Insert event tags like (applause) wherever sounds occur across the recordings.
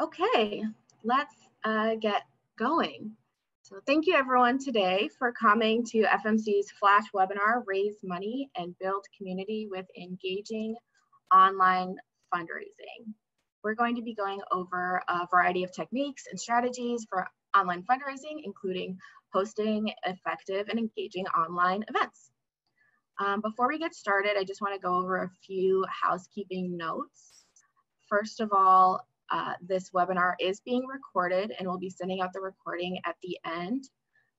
Okay, let's uh, get going. So thank you everyone today for coming to FMC's flash webinar, Raise Money and Build Community with Engaging Online Fundraising. We're going to be going over a variety of techniques and strategies for online fundraising, including hosting effective and engaging online events. Um, before we get started, I just wanna go over a few housekeeping notes. First of all, uh, this webinar is being recorded and we'll be sending out the recording at the end.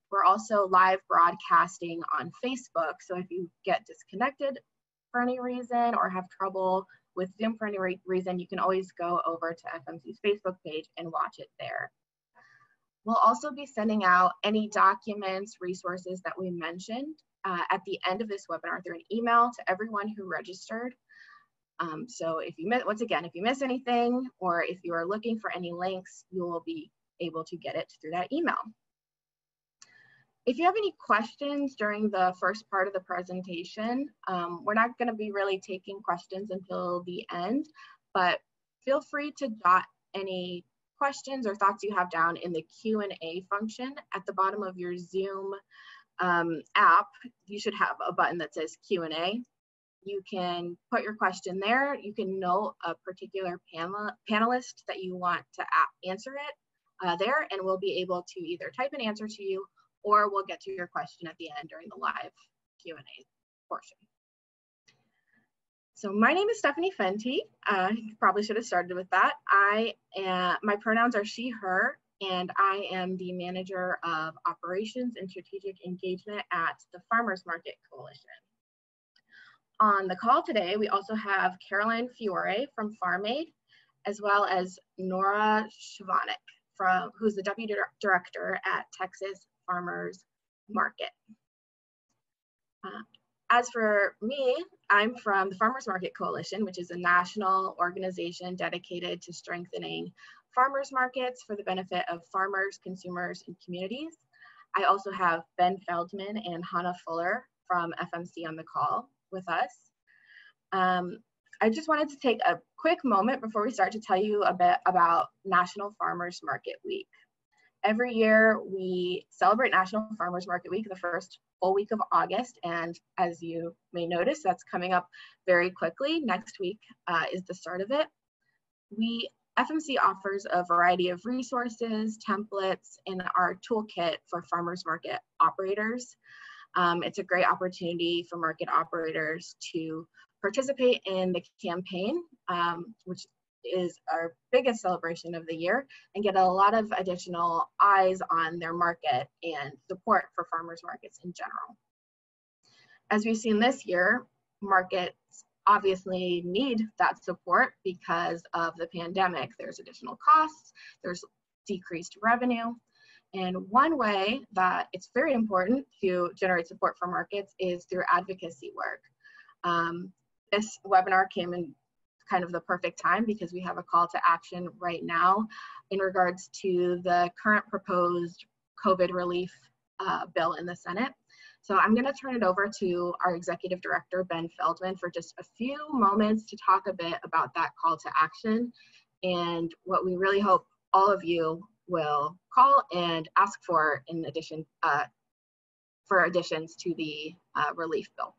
We're also live broadcasting on Facebook. So if you get disconnected for any reason or have trouble with Zoom for any re reason, you can always go over to FMC's Facebook page and watch it there. We'll also be sending out any documents, resources that we mentioned uh, at the end of this webinar through an email to everyone who registered. Um, so if you miss, once again, if you miss anything or if you are looking for any links, you will be able to get it through that email. If you have any questions during the first part of the presentation, um, we're not gonna be really taking questions until the end, but feel free to jot any questions or thoughts you have down in the Q&A function at the bottom of your Zoom um, app. You should have a button that says Q&A you can put your question there. You can note a particular panel, panelist that you want to answer it uh, there, and we'll be able to either type an answer to you or we'll get to your question at the end during the live Q&A portion. So my name is Stephanie Fenty. Uh, probably should have started with that. I am, my pronouns are she, her, and I am the manager of operations and strategic engagement at the Farmers Market Coalition. On the call today, we also have Caroline Fiore from Farm Aid, as well as Nora Chovanec, from, who's the Deputy Director at Texas Farmers Market. Uh, as for me, I'm from the Farmers Market Coalition, which is a national organization dedicated to strengthening farmers markets for the benefit of farmers, consumers, and communities. I also have Ben Feldman and Hannah Fuller from FMC on the call with us. Um, I just wanted to take a quick moment before we start to tell you a bit about National Farmers Market Week. Every year we celebrate National Farmers Market Week the first full week of August, and as you may notice, that's coming up very quickly. Next week uh, is the start of it. We FMC offers a variety of resources, templates, in our toolkit for farmers market operators. Um, it's a great opportunity for market operators to participate in the campaign, um, which is our biggest celebration of the year, and get a lot of additional eyes on their market and support for farmers markets in general. As we've seen this year, markets obviously need that support because of the pandemic. There's additional costs, there's decreased revenue, and one way that it's very important to generate support for markets is through advocacy work. Um, this webinar came in kind of the perfect time because we have a call to action right now in regards to the current proposed COVID relief uh, bill in the Senate. So I'm going to turn it over to our executive director, Ben Feldman, for just a few moments to talk a bit about that call to action and what we really hope all of you will call and ask for in addition uh, for additions to the uh, relief bill.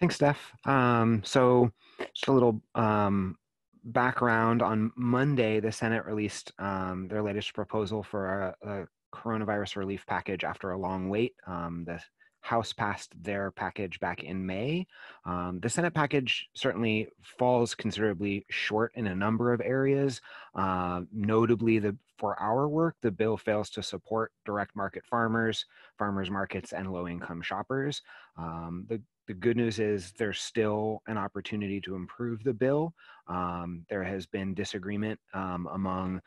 Thanks, Steph. Um, so just a little um, background on Monday, the Senate released um, their latest proposal for a, a, coronavirus relief package after a long wait. Um, the House passed their package back in May. Um, the Senate package certainly falls considerably short in a number of areas. Uh, notably, the, for our work, the bill fails to support direct market farmers, farmers markets, and low income shoppers. Um, the the good news is there's still an opportunity to improve the bill. Um, there has been disagreement um, among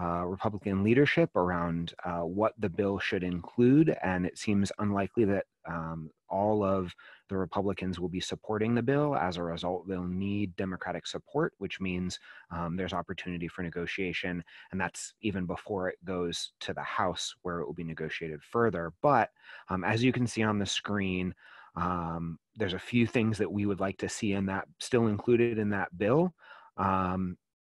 uh, Republican leadership around uh, what the bill should include, and it seems unlikely that um, all of the Republicans will be supporting the bill. As a result, they'll need Democratic support, which means um, there's opportunity for negotiation, and that's even before it goes to the House, where it will be negotiated further. But um, as you can see on the screen, um, there's a few things that we would like to see in that still included in that bill. Um,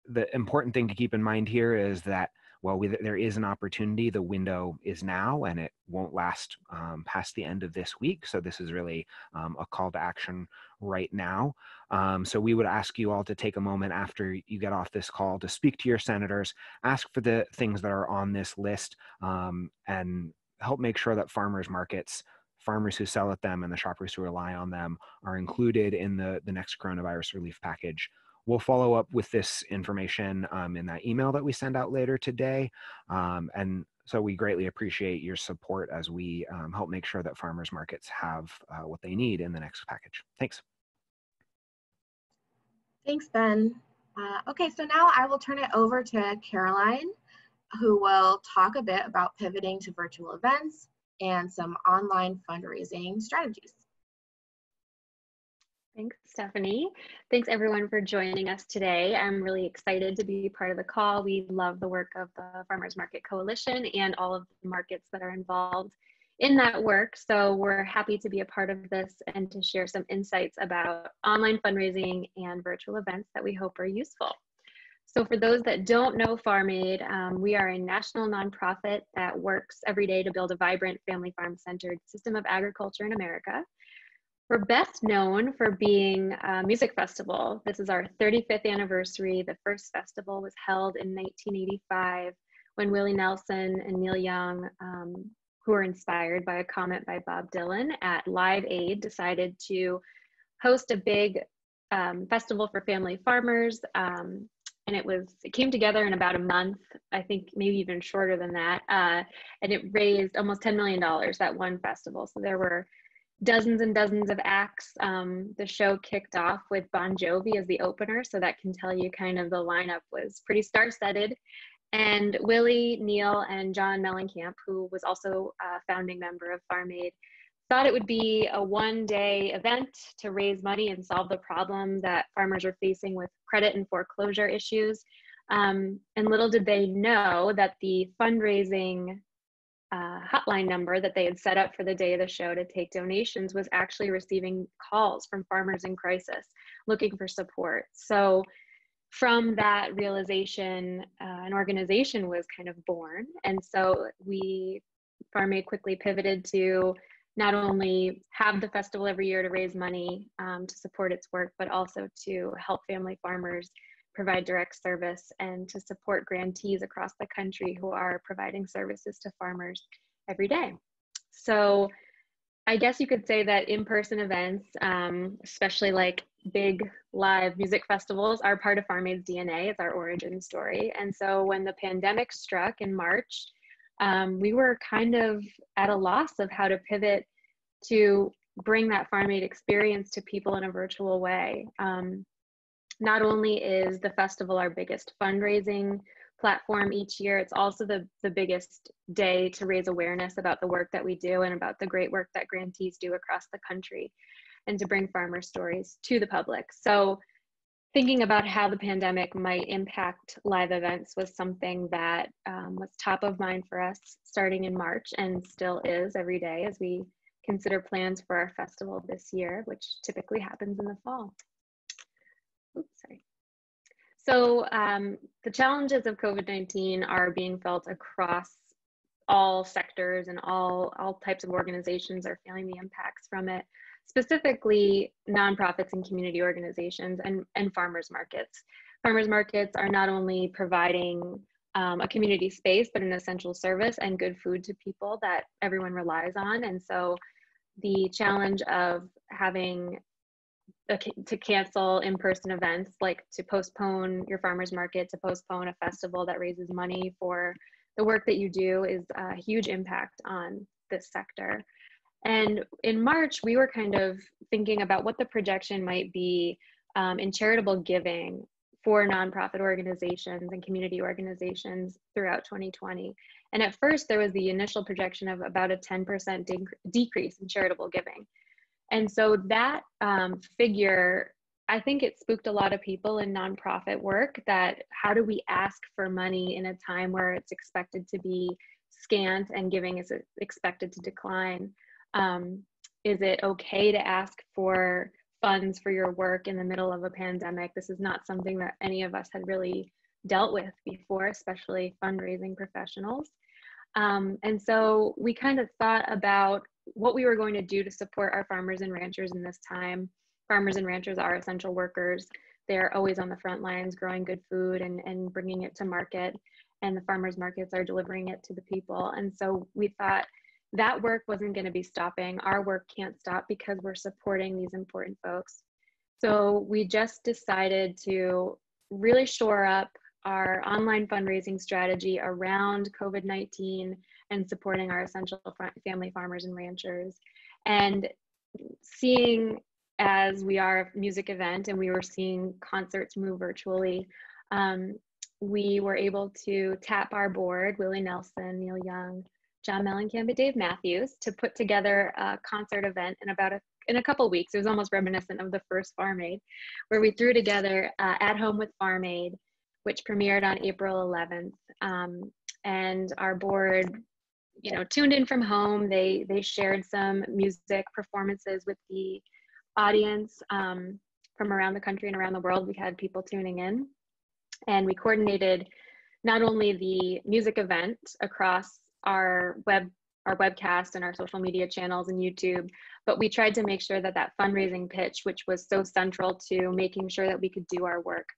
the important thing to keep in mind here is that well, we, there is an opportunity. The window is now, and it won't last um, past the end of this week. So this is really um, a call to action right now. Um, so we would ask you all to take a moment after you get off this call to speak to your senators, ask for the things that are on this list, um, and help make sure that farmers markets farmers who sell at them and the shoppers who rely on them are included in the, the next coronavirus relief package We'll follow up with this information um, in that email that we send out later today. Um, and so we greatly appreciate your support as we um, help make sure that farmers markets have uh, what they need in the next package. Thanks. Thanks, Ben. Uh, okay, so now I will turn it over to Caroline, who will talk a bit about pivoting to virtual events and some online fundraising strategies. Thanks, Stephanie. Thanks everyone for joining us today. I'm really excited to be part of the call. We love the work of the Farmers Market Coalition and all of the markets that are involved in that work. So we're happy to be a part of this and to share some insights about online fundraising and virtual events that we hope are useful. So for those that don't know Farm Aid, um, we are a national nonprofit that works every day to build a vibrant family farm centered system of agriculture in America. We're best known for being a music festival. This is our 35th anniversary. The first festival was held in 1985 when Willie Nelson and Neil Young, um, who were inspired by a comment by Bob Dylan at Live Aid, decided to host a big um, festival for family farmers. Um, and it was it came together in about a month i think maybe even shorter than that uh, and it raised almost $10 million that one festival so there were dozens and dozens of acts. Um, the show kicked off with Bon Jovi as the opener, so that can tell you kind of the lineup was pretty star-studded. And Willie, Neil, and John Mellencamp, who was also a founding member of Farm Aid, thought it would be a one-day event to raise money and solve the problem that farmers are facing with credit and foreclosure issues. Um, and little did they know that the fundraising uh, hotline number that they had set up for the day of the show to take donations was actually receiving calls from farmers in crisis looking for support. So, from that realization, uh, an organization was kind of born. And so, we, Farm Aid, quickly pivoted to not only have the festival every year to raise money um, to support its work, but also to help family farmers provide direct service and to support grantees across the country who are providing services to farmers every day. So I guess you could say that in-person events, um, especially like big live music festivals, are part of Farm Aid's DNA. It's our origin story. And so when the pandemic struck in March, um, we were kind of at a loss of how to pivot to bring that Farm Aid experience to people in a virtual way. Um, not only is the festival our biggest fundraising platform each year, it's also the, the biggest day to raise awareness about the work that we do and about the great work that grantees do across the country and to bring farmer stories to the public. So thinking about how the pandemic might impact live events was something that um, was top of mind for us starting in March and still is every day as we consider plans for our festival this year, which typically happens in the fall. Oops, sorry. So um, the challenges of COVID-19 are being felt across all sectors and all, all types of organizations are feeling the impacts from it, specifically nonprofits and community organizations and, and farmers markets. Farmers markets are not only providing um, a community space, but an essential service and good food to people that everyone relies on. And so the challenge of having to cancel in-person events like to postpone your farmers market to postpone a festival that raises money for the work that you do is a huge impact on this sector. And in march we were kind of thinking about what the projection might be um, in charitable giving for nonprofit organizations and community organizations throughout 2020 and at first there was the initial projection of about a 10% de- decrease in charitable giving and so that um, figure, I think it spooked a lot of people in nonprofit work that how do we ask for money in a time where it's expected to be scant and giving is expected to decline? Um, is it okay to ask for funds for your work in the middle of a pandemic. This is not something that any of us had really dealt with before, especially fundraising professionals. Um, and so we kind of thought about what we were going to do to support our farmers and ranchers in this time. Farmers and ranchers are essential workers. They're always on the front lines growing good food and, and bringing it to market. And the farmers markets are delivering it to the people. And so we thought that work wasn't going to be stopping. Our work can't stop because we're supporting these important folks. So we just decided to really shore up our online fundraising strategy around COVID 19 and supporting our essential family farmers and ranchers. And seeing as we are a music event and we were seeing concerts move virtually, um, we were able to tap our board, Willie Nelson, Neil Young, John Mellencamp, and Dave Matthews, to put together a concert event in about a in a couple weeks. It was almost reminiscent of the first Farm Aid, where we threw together uh, At Home with Farm Aid, which premiered on April 11th. Um, and our board, you know, tuned in from home. They they shared some music performances with the audience um, from around the country and around the world. We had people tuning in, and we coordinated not only the music event across our web our webcast and our social media channels and YouTube, but we tried to make sure that that fundraising pitch, which was so central to making sure that we could do our work,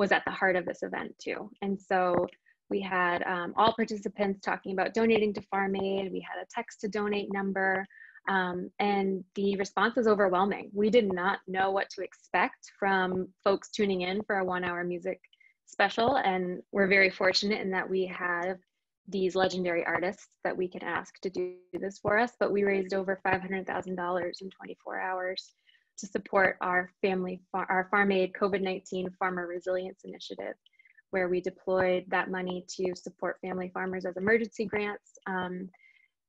was at the heart of this event too. And so we had um, all participants talking about donating to Farm Aid. We had a text to donate number. Um, and the response was overwhelming. We did not know what to expect from folks tuning in for a one hour music special. And we're very fortunate in that we have these legendary artists that we can ask to do this for us. But we raised over $500,000 in 24 hours to support our family, our Farm Aid COVID-19 Farmer Resilience Initiative, where we deployed that money to support family farmers as emergency grants um,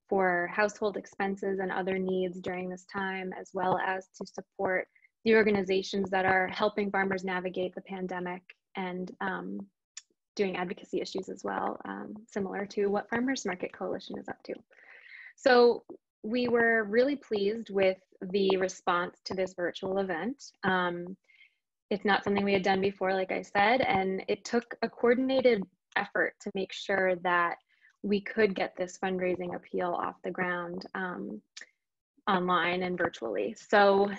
for household expenses and other needs during this time, as well as to support the organizations that are helping farmers navigate the pandemic and um, doing advocacy issues as well, um, similar to what Farmers Market Coalition is up to. So we were really pleased with the response to this virtual event. Um, it's not something we had done before, like I said, and it took a coordinated effort to make sure that we could get this fundraising appeal off the ground um, online and virtually. So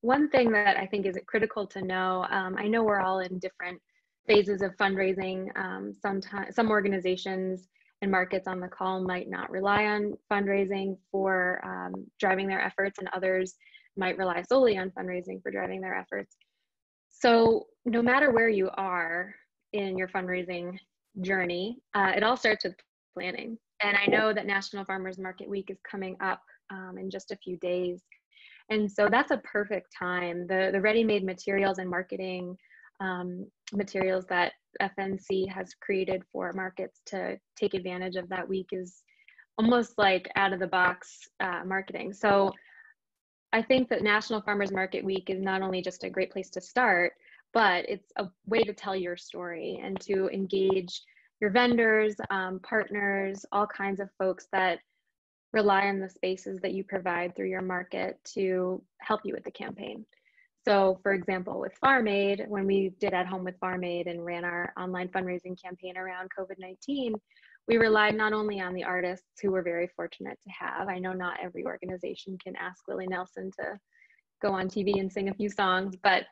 one thing that I think is critical to know, um, I know we're all in different phases of fundraising. Um, sometimes some organizations and markets on the call might not rely on fundraising for um, driving their efforts, and others might rely solely on fundraising for driving their efforts. So, no matter where you are in your fundraising journey, uh, it all starts with planning. And I know that National Farmers Market Week is coming up um, in just a few days. And so that's a perfect time. The, the ready made materials and marketing um, materials that FMC has created for markets to take advantage of that week is almost like out of the box uh, marketing. So I think that National Farmers Market Week is not only just a great place to start, but it's a way to tell your story and to engage your vendors, um, partners, all kinds of folks that rely on the spaces that you provide through your market to help you with the campaign. So, for example, with Farm Aid, when we did at home with Farm Aid and ran our online fundraising campaign around COVID 19, we relied not only on the artists who we're very fortunate to have. I know not every organization can ask Willie Nelson to go on TV and sing a few songs, but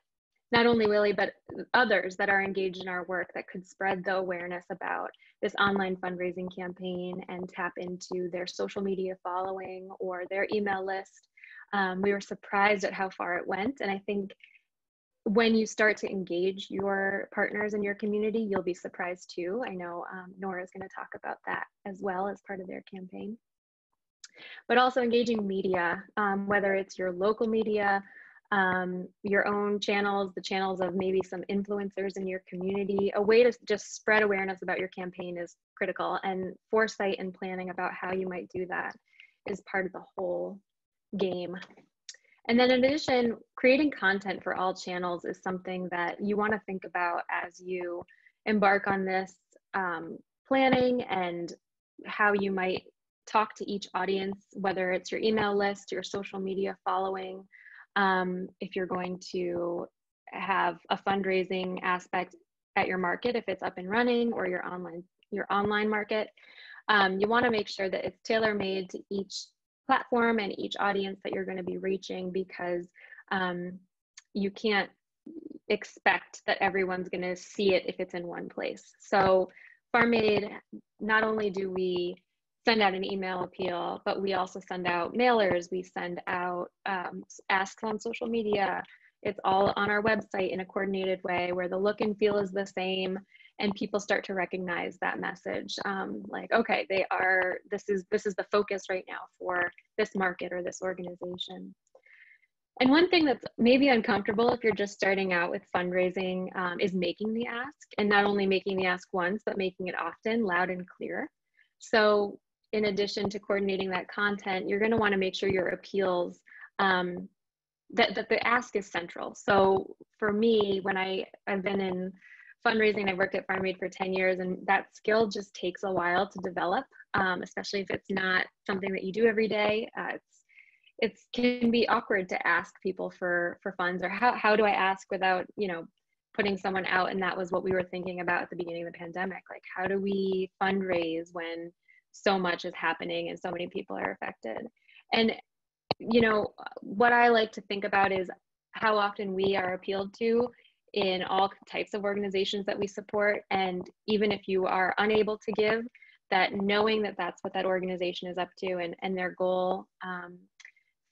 not only Willie, but others that are engaged in our work that could spread the awareness about this online fundraising campaign and tap into their social media following or their email list um, we were surprised at how far it went. And I think when you start to engage your partners in your community, you'll be surprised too. I know um, Nora is going to talk about that as well as part of their campaign. But also engaging media, um, whether it's your local media, um, your own channels, the channels of maybe some influencers in your community. A way to just spread awareness about your campaign is critical, and foresight and planning about how you might do that is part of the whole game. And then in addition, creating content for all channels is something that you want to think about as you embark on this um, planning and how you might talk to each audience, whether it's your email list, your social media following, um, if you're going to have a fundraising aspect at your market, if it's up and running or your online your online market. Um, you want to make sure that it's tailor made to each platform and each audience that you're going to be reaching because um, you can't expect that everyone's going to see it if it's in one place. So, FarmAid, not only do we send out an email appeal, but we also send out mailers, we send out um, asks on social media. It's all on our website in a coordinated way where the look and feel is the same and people start to recognize that message um, like okay they are this is this is the focus right now for this market or this organization. And one thing that's maybe uncomfortable if you're just starting out with fundraising um, is making the ask and not only making the ask once but making it often loud and clear. So in addition to coordinating that content you're going to want to make sure your appeals um, that, that the ask is central. So for me when i i've been in fundraising. I've worked at FarmAid for 10 years, and that skill just takes a while to develop, um, especially if it's not something that you do every day. Uh, it's it can be awkward to ask people for for funds or how, how do I ask without you know putting someone out and that was what we were thinking about at the beginning of the pandemic like how do we fundraise when so much is happening and so many people are affected and you know what i like to think about is how often we are appealed to in all types of organizations that we support. And even if you are unable to give, that knowing that that's what that organization is up to and, and their goal um,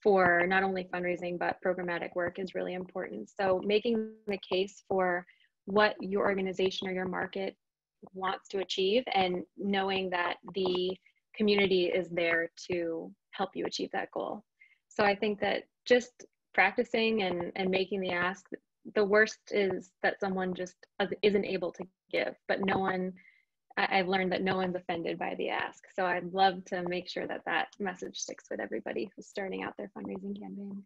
for not only fundraising but programmatic work is really important. So making the case for what your organization or your market wants to achieve and knowing that the community is there to help you achieve that goal. So I think that just practicing and, and making the ask the worst is that someone just isn't able to give, but no one, I've learned that no one's offended by the ask. So I'd love to make sure that that message sticks with everybody who's starting out their fundraising campaign.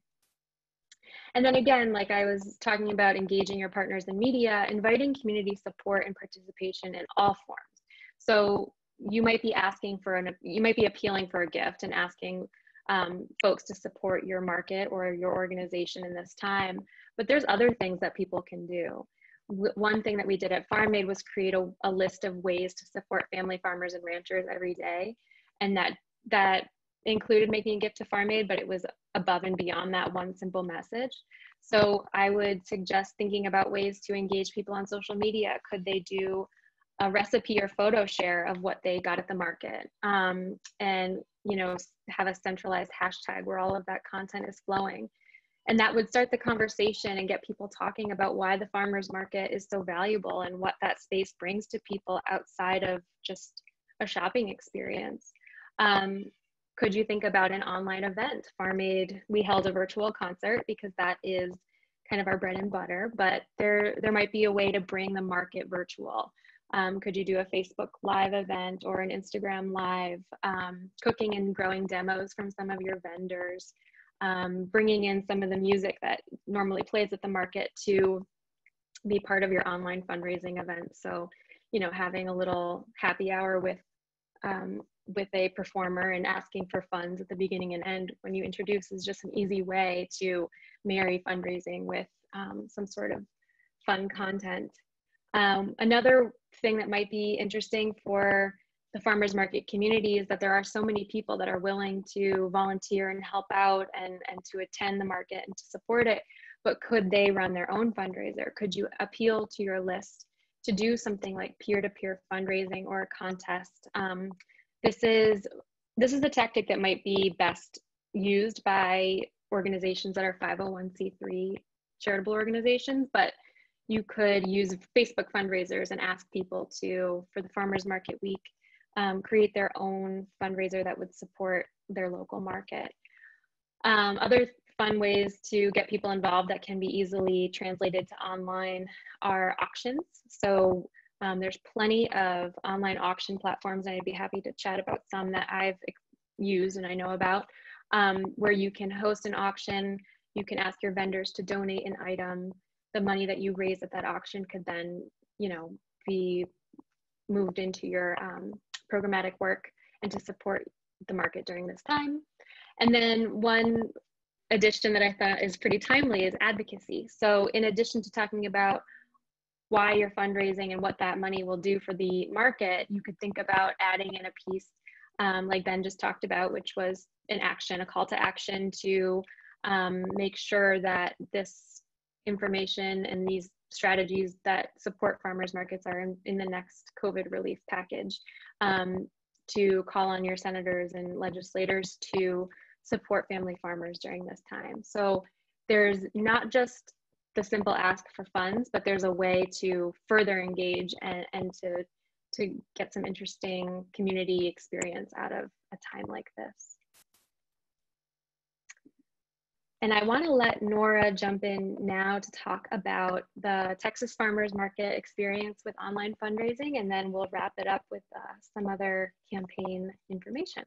And then again, like I was talking about engaging your partners in media, inviting community support and participation in all forms. So you might be asking for an, you might be appealing for a gift and asking um, folks to support your market or your organization in this time. But there's other things that people can do. one thing that we did at FarmAid was create a, a list of ways to support family farmers and ranchers every day, and that that included making a gift to FarmAid, but it was above and beyond that one simple message. So I would suggest thinking about ways to engage people on social media. Could they do a recipe or photo share of what they got at the market um, and you know have a centralized hashtag where all of that content is flowing. And that would start the conversation and get people talking about why the farmers market is so valuable and what that space brings to people outside of just a shopping experience. Um, could you think about an online event? FarmAid we held a virtual concert because that is kind of our bread and butter but there there might be a way to bring the market virtual um, could you do a Facebook Live event or an Instagram Live? Um, cooking and growing demos from some of your vendors, um, bringing in some of the music that normally plays at the market to be part of your online fundraising event. So, you know, having a little happy hour with um, with a performer and asking for funds at the beginning and end when you introduce is just an easy way to marry fundraising with um, some sort of fun content. Um, another thing that might be interesting for the farmers market community is that there are so many people that are willing to volunteer and help out and, and to attend the market and to support it. But could they run their own fundraiser? Could you appeal to your list to do something like peer-to-peer fundraising or a contest? Um, this is this is a tactic that might be best used by organizations that are 501c3 charitable organizations, but you could use Facebook fundraisers and ask people to, for the Farmers Market Week, um, create their own fundraiser that would support their local market. Um, other fun ways to get people involved that can be easily translated to online are auctions. So um, there's plenty of online auction platforms, and I'd be happy to chat about some that I've used and I know about, um, where you can host an auction, you can ask your vendors to donate an item, the money that you raise at that auction could then, you know, be moved into your um, programmatic work and to support the market during this time. And then one addition that I thought is pretty timely is advocacy. So, in addition to talking about why you're fundraising and what that money will do for the market, you could think about adding in a piece um, like Ben just talked about, which was an action, a call to action to um, make sure that this information and these strategies that support farmers markets are in, in the next COVID relief package. Um, to call on your senators and legislators to support family farmers during this time. So there's not just the simple ask for funds, but there's a way to further engage and, and to, to get some interesting community experience out of a time like this. And I want to let Nora jump in now to talk about the Texas Farmers Market experience with online fundraising, and then we'll wrap it up with uh, some other campaign information.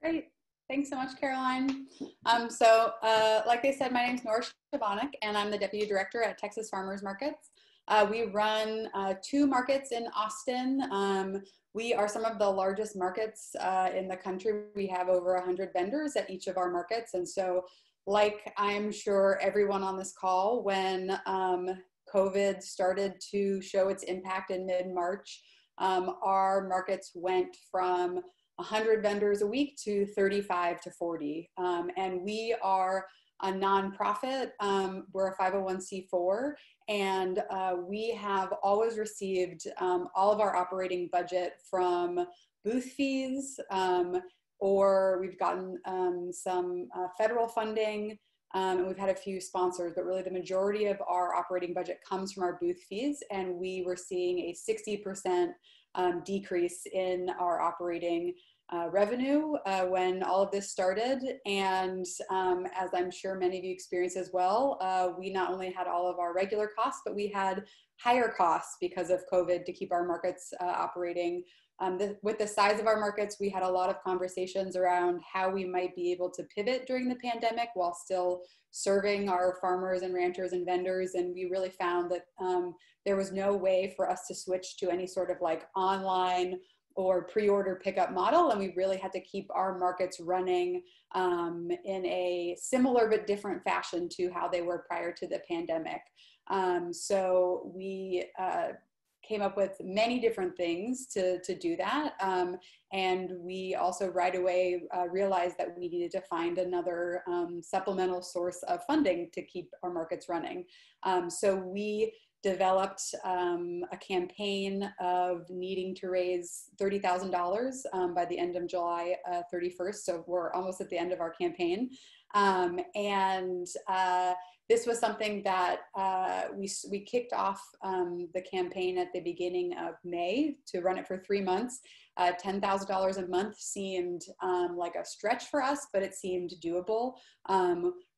Great. Thanks so much, Caroline. Um, so, uh, like I said, my name is Nora Chovanec, and I'm the Deputy Director at Texas Farmers Markets. Uh, we run uh, two markets in Austin. Um, we are some of the largest markets uh, in the country. We have over 100 vendors at each of our markets. And so, like I'm sure everyone on this call, when um, COVID started to show its impact in mid March, um, our markets went from 100 vendors a week to 35 to 40. Um, and we are a nonprofit. Um, we're a 501c4, and uh, we have always received um, all of our operating budget from booth fees, um, or we've gotten um, some uh, federal funding. Um, and we've had a few sponsors, but really the majority of our operating budget comes from our booth fees. And we were seeing a 60% um, decrease in our operating uh, revenue uh, when all of this started. And um, as I'm sure many of you experienced as well, uh, we not only had all of our regular costs, but we had higher costs because of COVID to keep our markets uh, operating. Um, the, with the size of our markets, we had a lot of conversations around how we might be able to pivot during the pandemic while still serving our farmers and ranchers and vendors. And we really found that um, there was no way for us to switch to any sort of like online or pre-order pickup model and we really had to keep our markets running um, in a similar but different fashion to how they were prior to the pandemic. Um, so we uh, came up with many different things to, to do that um, and we also right away uh, realized that we needed to find another um, supplemental source of funding to keep our markets running. Um, so we developed um, a campaign of needing to raise $30,000 um, by the end of July uh, 31st. So we're almost at the end of our campaign. Um, and uh, this was something that uh, we, we kicked off um, the campaign at the beginning of May to run it for three months. Uh, $10,000 a month seemed um, like a stretch for us, but it seemed doable.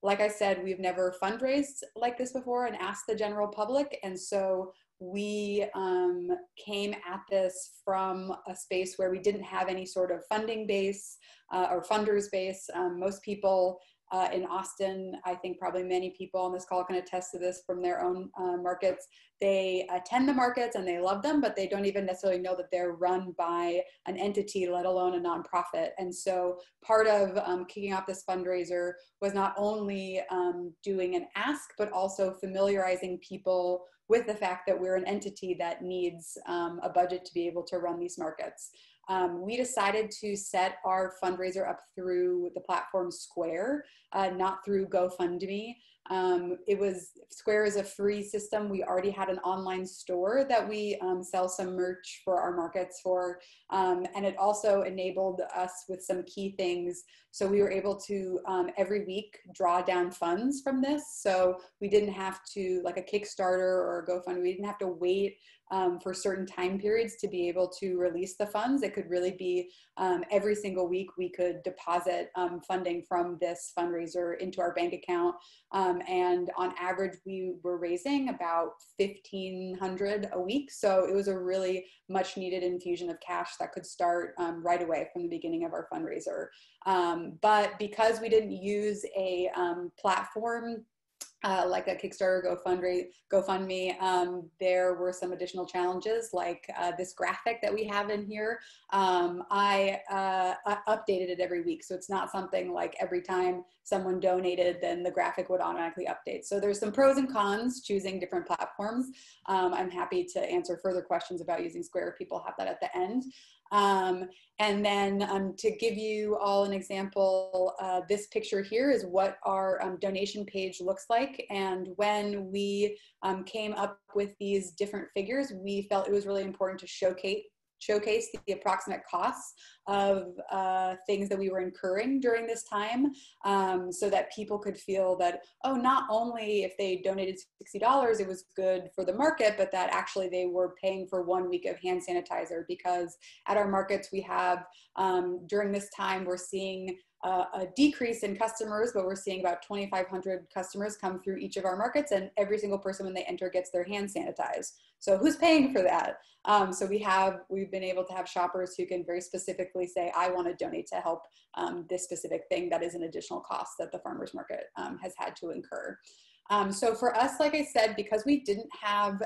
Like I said, we've never fundraised like this before and asked the general public. And so we um, came at this from a space where we didn't have any sort of funding base uh, or funders base. Um, most people uh, in Austin. I think probably many people on this call can attest to this from their own uh, markets. They attend the markets and they love them, but they don't even necessarily know that they're run by an entity, let alone a nonprofit. And so part of um, kicking off this fundraiser was not only um, doing an ask, but also familiarizing people with the fact that we're an entity that needs um, a budget to be able to run these markets um, we decided to set our fundraiser up through the platform Square, uh, not through GoFundMe. Um, it was Square is a free system. We already had an online store that we um, sell some merch for our markets for, um, and it also enabled us with some key things. So we were able to um, every week draw down funds from this. So we didn't have to like a Kickstarter or a GoFundMe. We didn't have to wait um, for certain time periods to be able to release the funds. It could really be um, every single week we could deposit um, funding from this fundraiser into our bank account. Um, and on average, we were raising about 1500 a week. So it was a really much needed infusion of cash that could start um, right away from the beginning of our fundraiser. Um, but because we didn't use a platform uh, like a Kickstarter, GoFundMe, GoFundMe, um, there were some additional challenges like uh, this graphic that we have in here. Um, I, uh, I, updated it every week, so it's not something like every time someone donated, then the graphic would automatically update. So there's some pros and cons choosing different platforms. Um, I'm happy to answer further questions about using Square if people have that at the end. Um, and then um, to give you all an example, uh, this picture here is what our um, donation page looks like. And when we um, came up with these different figures, we felt it was really important to showcase showcase the approximate costs of uh, things that we were incurring during this time um, so that people could feel that, oh, not only if they donated $60, it was good for the market, but that actually they were paying for one week of hand sanitizer because at our markets we have, um, during this time, we're seeing a decrease in customers, but we're seeing about 2,500 customers come through each of our markets, and every single person when they enter gets their hand sanitized. So who's paying for that? Um, so we have we've been able to have shoppers who can very specifically say, I want to donate to help um, this specific thing that is an additional cost that the farmers market um, has had to incur. Um, so for us, like I said, because we didn't have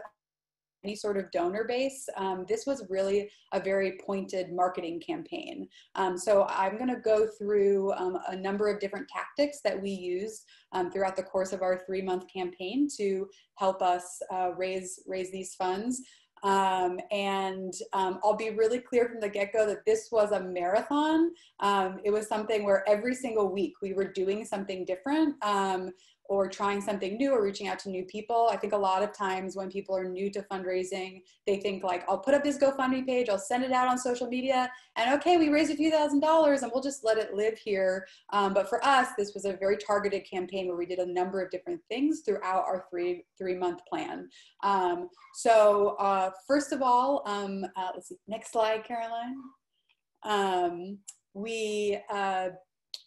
any sort of donor base, um, this was really a very pointed marketing campaign. Um, so I'm going to go through um, a number of different tactics that we used um, throughout the course of our three month campaign to help us uh, raise, raise these funds. Um, and um, I'll be really clear from the get go that this was a marathon. Um, it was something where every single week we were doing something different. Or trying something new or reaching out to new people. I think a lot of times when people are new to fundraising, they think like, I'll put up this GoFundMe page, I'll send it out on social media, and okay, we raised a few thousand dollars and we'll just let it live here. Um, but for us, this was a very targeted campaign where we did a number of different things throughout our three three month plan. Um, so uh, first of all, um, uh, let's see, next slide, Caroline. Um, we uh,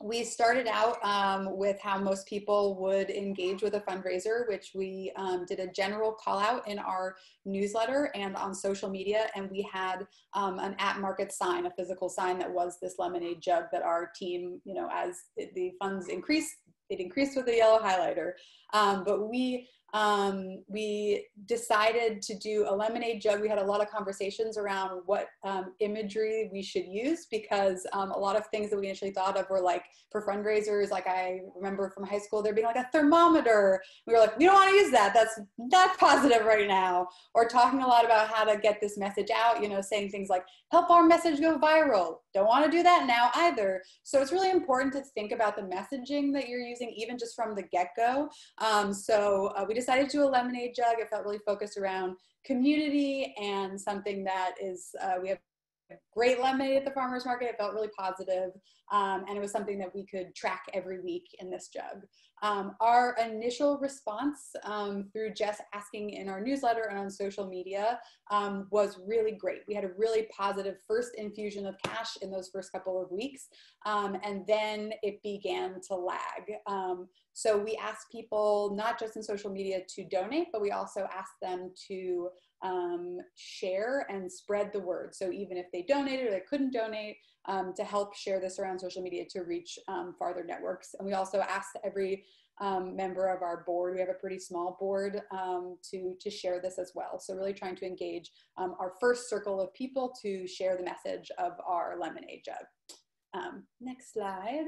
we started out um, with how most people would engage with a fundraiser, which we um, did a general call out in our newsletter and on social media. And we had um, an at market sign, a physical sign that was this lemonade jug that our team, you know, as the funds increased, it increased with a yellow highlighter. Um, but we um, we decided to do a lemonade jug. We had a lot of conversations around what um, imagery we should use because um, a lot of things that we initially thought of were like for fundraisers, like I remember from high school, there being like a thermometer. We were like, we don't want to use that. That's not positive right now. Or talking a lot about how to get this message out, you know, saying things like, help our message go viral. Don't want to do that now either. So it's really important to think about the messaging that you're using, even just from the get go. Um, so uh, we decided to do a lemonade jug. It felt really focused around community and something that is, uh, we have great lemonade at the farmer's market. It felt really positive, um, and it was something that we could track every week in this jug. Um, our initial response um, through Jess asking in our newsletter and on social media um, was really great. We had a really positive first infusion of cash in those first couple of weeks, um, and then it began to lag. Um, so we asked people, not just in social media, to donate, but we also asked them to um, share and spread the word. So even if they donated or they couldn't donate, um, to help share this around social media to reach um, farther networks. And we also asked every um, member of our board, we have a pretty small board, um, to, to share this as well. So really trying to engage um, our first circle of people to share the message of our lemonade jug. next slide.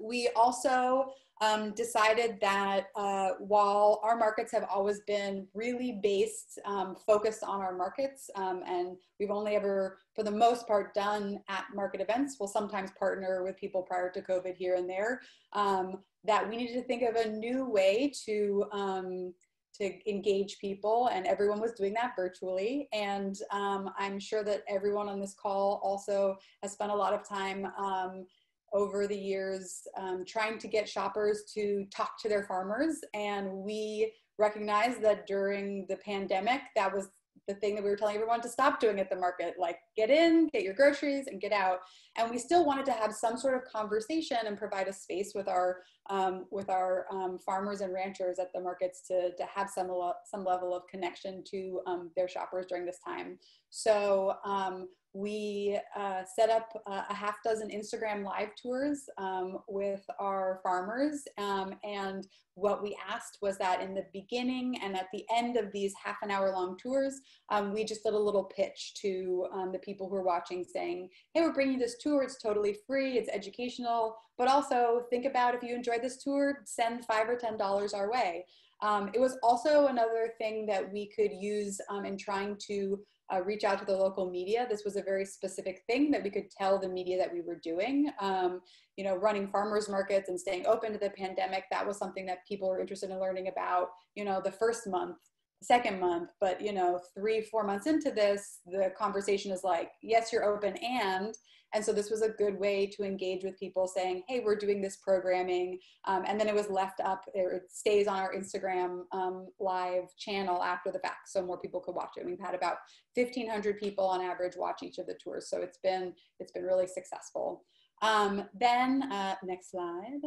we also um, decided that uh, while our markets have always been really based, um, focused on our markets, um, and we've only ever, for the most part, done at market events, we'll sometimes partner with people prior to COVID here and there, um, that we needed to think of a new way to um, to engage people and everyone was doing that virtually and um, i'm sure that everyone on this call also has spent a lot of time um, over the years um, trying to get shoppers to talk to their farmers. And we recognized that during the pandemic, that was the thing that we were telling everyone to stop doing at the market like get in get your groceries and get out and we still wanted to have some sort of conversation and provide a space with our um, with our um, farmers and ranchers at the markets to, to have some, some level of connection to um, their shoppers during this time. So um, we uh, set up uh, a half dozen Instagram live tours um, with our farmers. Um, and what we asked was that in the beginning and at the end of these half an hour long tours, um, we just did a little pitch to um, the people who are watching saying, hey, we're bringing this tour. It's totally free. It's educational. But also think about if you enjoyed this tour, send five or $10 our way. Um, it was also another thing that we could use um, in trying to uh, reach out to the local media. This was a very specific thing that we could tell the media that we were doing. Um, you know, running farmers markets and staying open to the pandemic, that was something that people were interested in learning about, you know, the first month, second month, but you know, three, four months into this, the conversation is like, yes, you're open and, and so this was a good way to engage with people saying, hey, we're doing this programming. Um, and then it was left up, it stays on our Instagram um, live channel after the fact so more people could watch it. We've had about 1,500 people on average watch each of the tours. So it's been, it's been really successful. Um, then uh, next slide.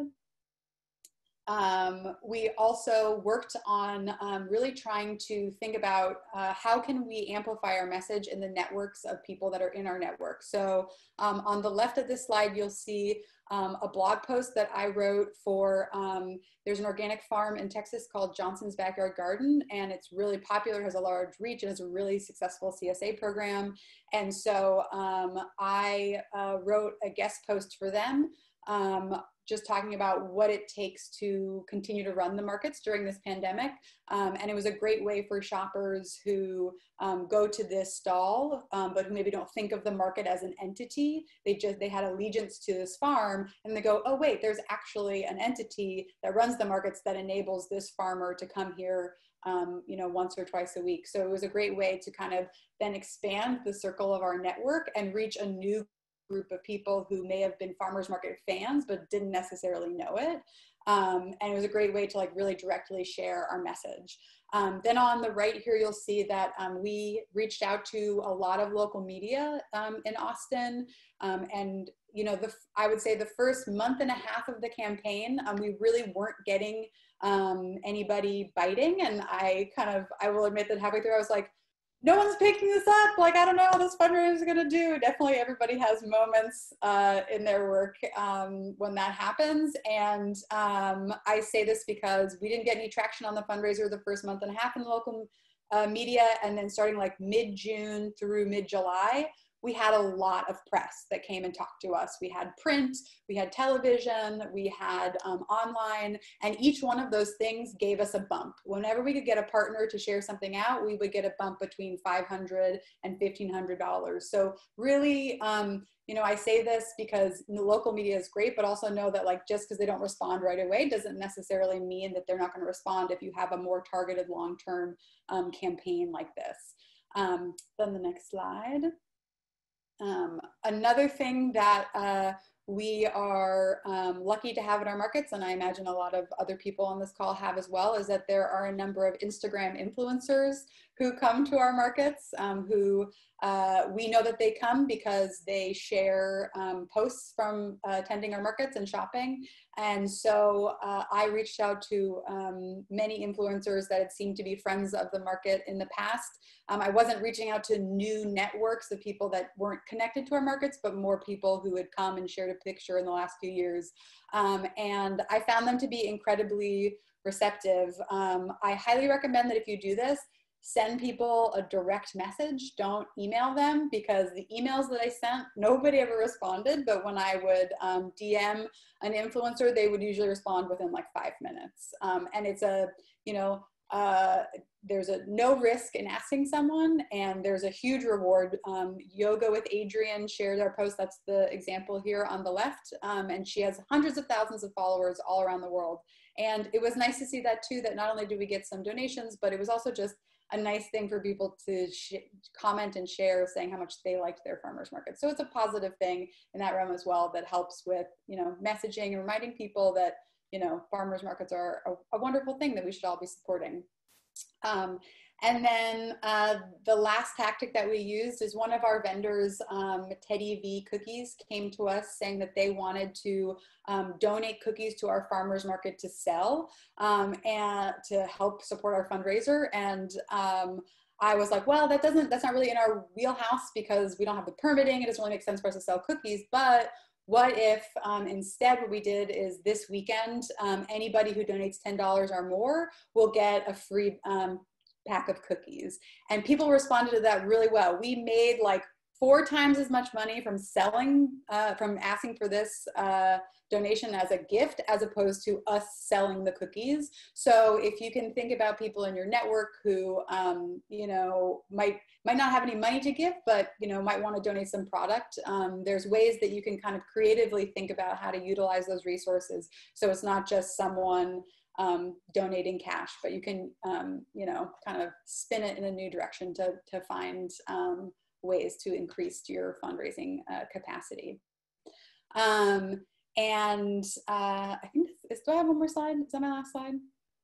Um, we also worked on um, really trying to think about uh, how can we amplify our message in the networks of people that are in our network. So um, on the left of this slide, you'll see um, a blog post that I wrote for, um, there's an organic farm in Texas called Johnson's Backyard Garden, and it's really popular, has a large reach, and has a really successful CSA program. And so um, I uh, wrote a guest post for them um, just talking about what it takes to continue to run the markets during this pandemic. Um, and it was a great way for shoppers who um, go to this stall, um, but who maybe don't think of the market as an entity. They just, they had allegiance to this farm and they go, oh wait, there's actually an entity that runs the markets that enables this farmer to come here um, you know, once or twice a week. So it was a great way to kind of then expand the circle of our network and reach a new group of people who may have been farmers market fans but didn't necessarily know it. Um, and it was a great way to like really directly share our message. Um, then on the right here you'll see that um, we reached out to a lot of local media um, in austin. Um, and you know the i would say the first month and a half of the campaign um, we really weren't getting anybody biting. And i kind of i will admit that halfway through i was like no one's picking this up. Like, I don't know how this fundraiser is going to do. Definitely everybody has moments uh, in their work um, when that happens. And um, I say this because we didn't get any traction on the fundraiser the first month and a half in the local uh, media. And then starting like mid June through mid July, we had a lot of press that came and talked to us. We had print, we had television, we had um, online, and each one of those things gave us a bump. Whenever we could get a partner to share something out, we would get a bump between $500 and $1,500. So really, um, you know, I say this because the local media is great, but also know that like just because they don't respond right away doesn't necessarily mean that they're not going to respond if you have a more targeted long-term um, campaign like this. Um, then the next slide. Um, another thing that uh, we are um, lucky to have in our markets, and I imagine a lot of other people on this call have as well, is that there are a number of Instagram influencers who come to our markets, um, who uh, we know that they come because they share um, posts from uh, attending our markets and shopping. And so uh, I reached out to um, many influencers that had seemed to be friends of the market in the past. Um, I wasn't reaching out to new networks of people that weren't connected to our markets, but more people who had come and shared a picture in the last few years. Um, and I found them to be incredibly receptive. Um, I highly recommend that if you do this, send people a direct message. Don't email them because the emails that I sent, nobody ever responded. But when I would um, DM an influencer, they would usually respond within like five minutes. Um, and it's a, you know, uh, there's a no risk in asking someone and there's a huge reward. Um, Yoga with Adriene shared our post. That's the example here on the left. Um, and she has hundreds of thousands of followers all around the world. And it was nice to see that too, that not only do we get some donations, but it was also just a nice thing for people to comment and share saying how much they liked their farmers market. So it's a positive thing in that realm as well that helps with, you know, messaging and reminding people that, you know, farmers markets are a, a wonderful thing that we should all be supporting. Um, and then uh, the last tactic that we used is one of our vendors, um, Teddy V Cookies, came to us saying that they wanted to um, donate cookies to our farmers market to sell um, and to help support our fundraiser. And um, I was like, well, that doesn't, that's not really in our wheelhouse because we don't have the permitting. It doesn't really make sense for us to sell cookies. But what if um, instead what we did is this weekend, um, anybody who donates $10 or more will get a free um, pack of cookies. And people responded to that really well. We made like four times as much money from selling, uh, from asking for this uh, donation as a gift as opposed to us selling the cookies. So if you can think about people in your network who, um, you know, might might not have any money to give, but you know, might want to donate some product. Um, there's ways that you can kind of creatively think about how to utilize those resources. So it's not just someone um, donating cash, but you can, um, you know, kind of spin it in a new direction to, to find um, ways to increase your fundraising uh, capacity. Um, and uh, I think, this, is, do I have one more slide? Is that my last slide?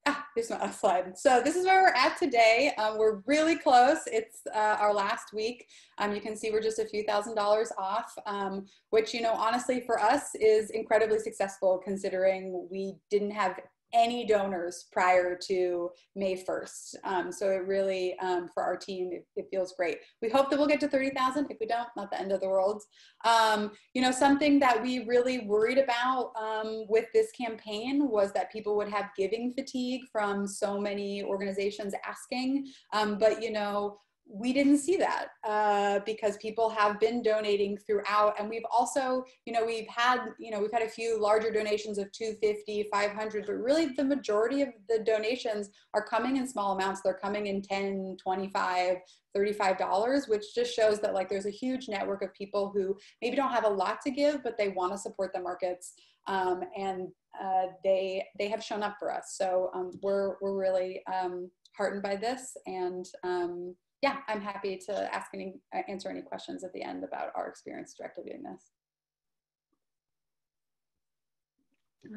Ah, this is my last slide. So this is where we're at today. Um, we're really close. It's uh, our last week. Um, you can see we're just a few thousand dollars off, um, which, you know, honestly for us is incredibly successful considering we didn't have any donors prior to May 1st. Um, so it really, um, for our team, it, it, feels great. We hope that we'll get to 30,000. If we don't, not the end of the world. Um, you know, something that we really worried about um, with this campaign was that people would have giving fatigue from so many organizations asking. Um, but, you know, we didn't see that uh, because people have been donating throughout. And we've also you know we've had you know we've had a few larger donations of 250 500 but really the majority of the donations are coming in small amounts. They're coming in 10 25 35 dollars which just shows that like there's a huge network of people who maybe don't have a lot to give but they want to support the markets um, and uh, they they have shown up for us. So um, we're we're really um, heartened by this and um, yeah, I'm happy to ask any, uh, answer any questions at the end about our experience directly doing this.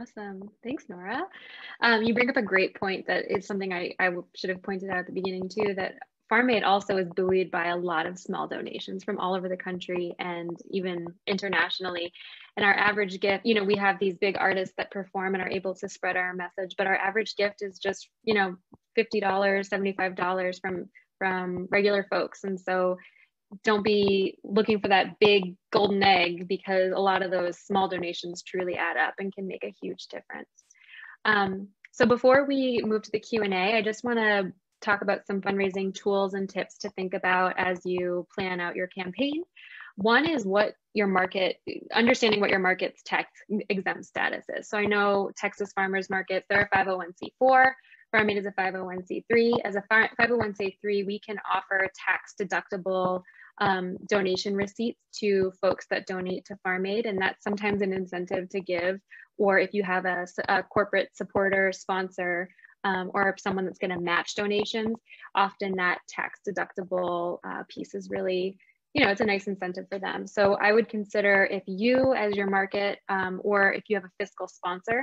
Awesome. Thanks, Nora. Um, you bring up a great point that is something I, I should have pointed out at the beginning too, that Farm Aid also is buoyed by a lot of small donations from all over the country and even internationally. And our average gift, you know, we have these big artists that perform and are able to spread our message, but our average gift is just, you know, $50, $75 from from regular folks. And so don't be looking for that big golden egg because a lot of those small donations truly add up and can make a huge difference. Um, so before we move to the Q&A, I just want to talk about some fundraising tools and tips to think about as you plan out your campaign. One is what your market, understanding what your market's tax exempt status is. So I know Texas farmers markets, they're a 501c4. Farm Aid is a 501c3. As a 501c3, we can offer tax deductible um, donation receipts to folks that donate to Farm Aid, and that's sometimes an incentive to give. Or if you have a, a corporate supporter, sponsor, um, or someone that's going to match donations, often that tax deductible uh, piece is really, you know, it's a nice incentive for them. So I would consider if you, as your market, um, or if you have a fiscal sponsor,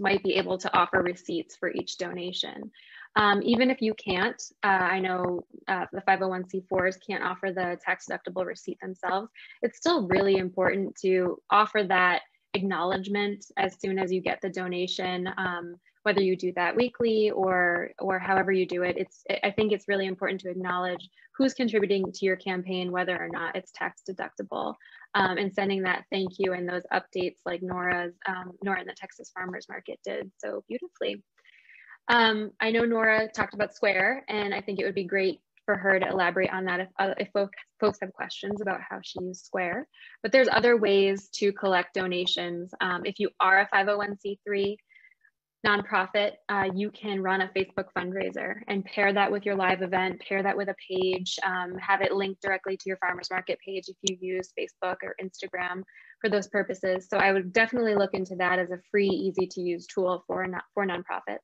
might be able to offer receipts for each donation. Um, even if you can't, uh, I know uh, the 501c4s can't offer the tax deductible receipt themselves. It's still really important to offer that acknowledgement as soon as you get the donation. Um, whether you do that weekly or or however you do it it's i think it's really important to acknowledge who's contributing to your campaign whether or not it's tax deductible um, and sending that thank you and those updates like nora's um, nora and the texas farmers market did so beautifully um, i know nora talked about square and i think it would be great for her to elaborate on that if, uh, if folks, folks have questions about how she used Square. But there's other ways to collect donations. Um, if you are a 501c3, nonprofit, uh, you can run a Facebook fundraiser and pair that with your live event, pair that with a page, um, have it linked directly to your farmers market page if you use Facebook or Instagram for those purposes. So I would definitely look into that as a free, easy to use tool for, not, for nonprofits.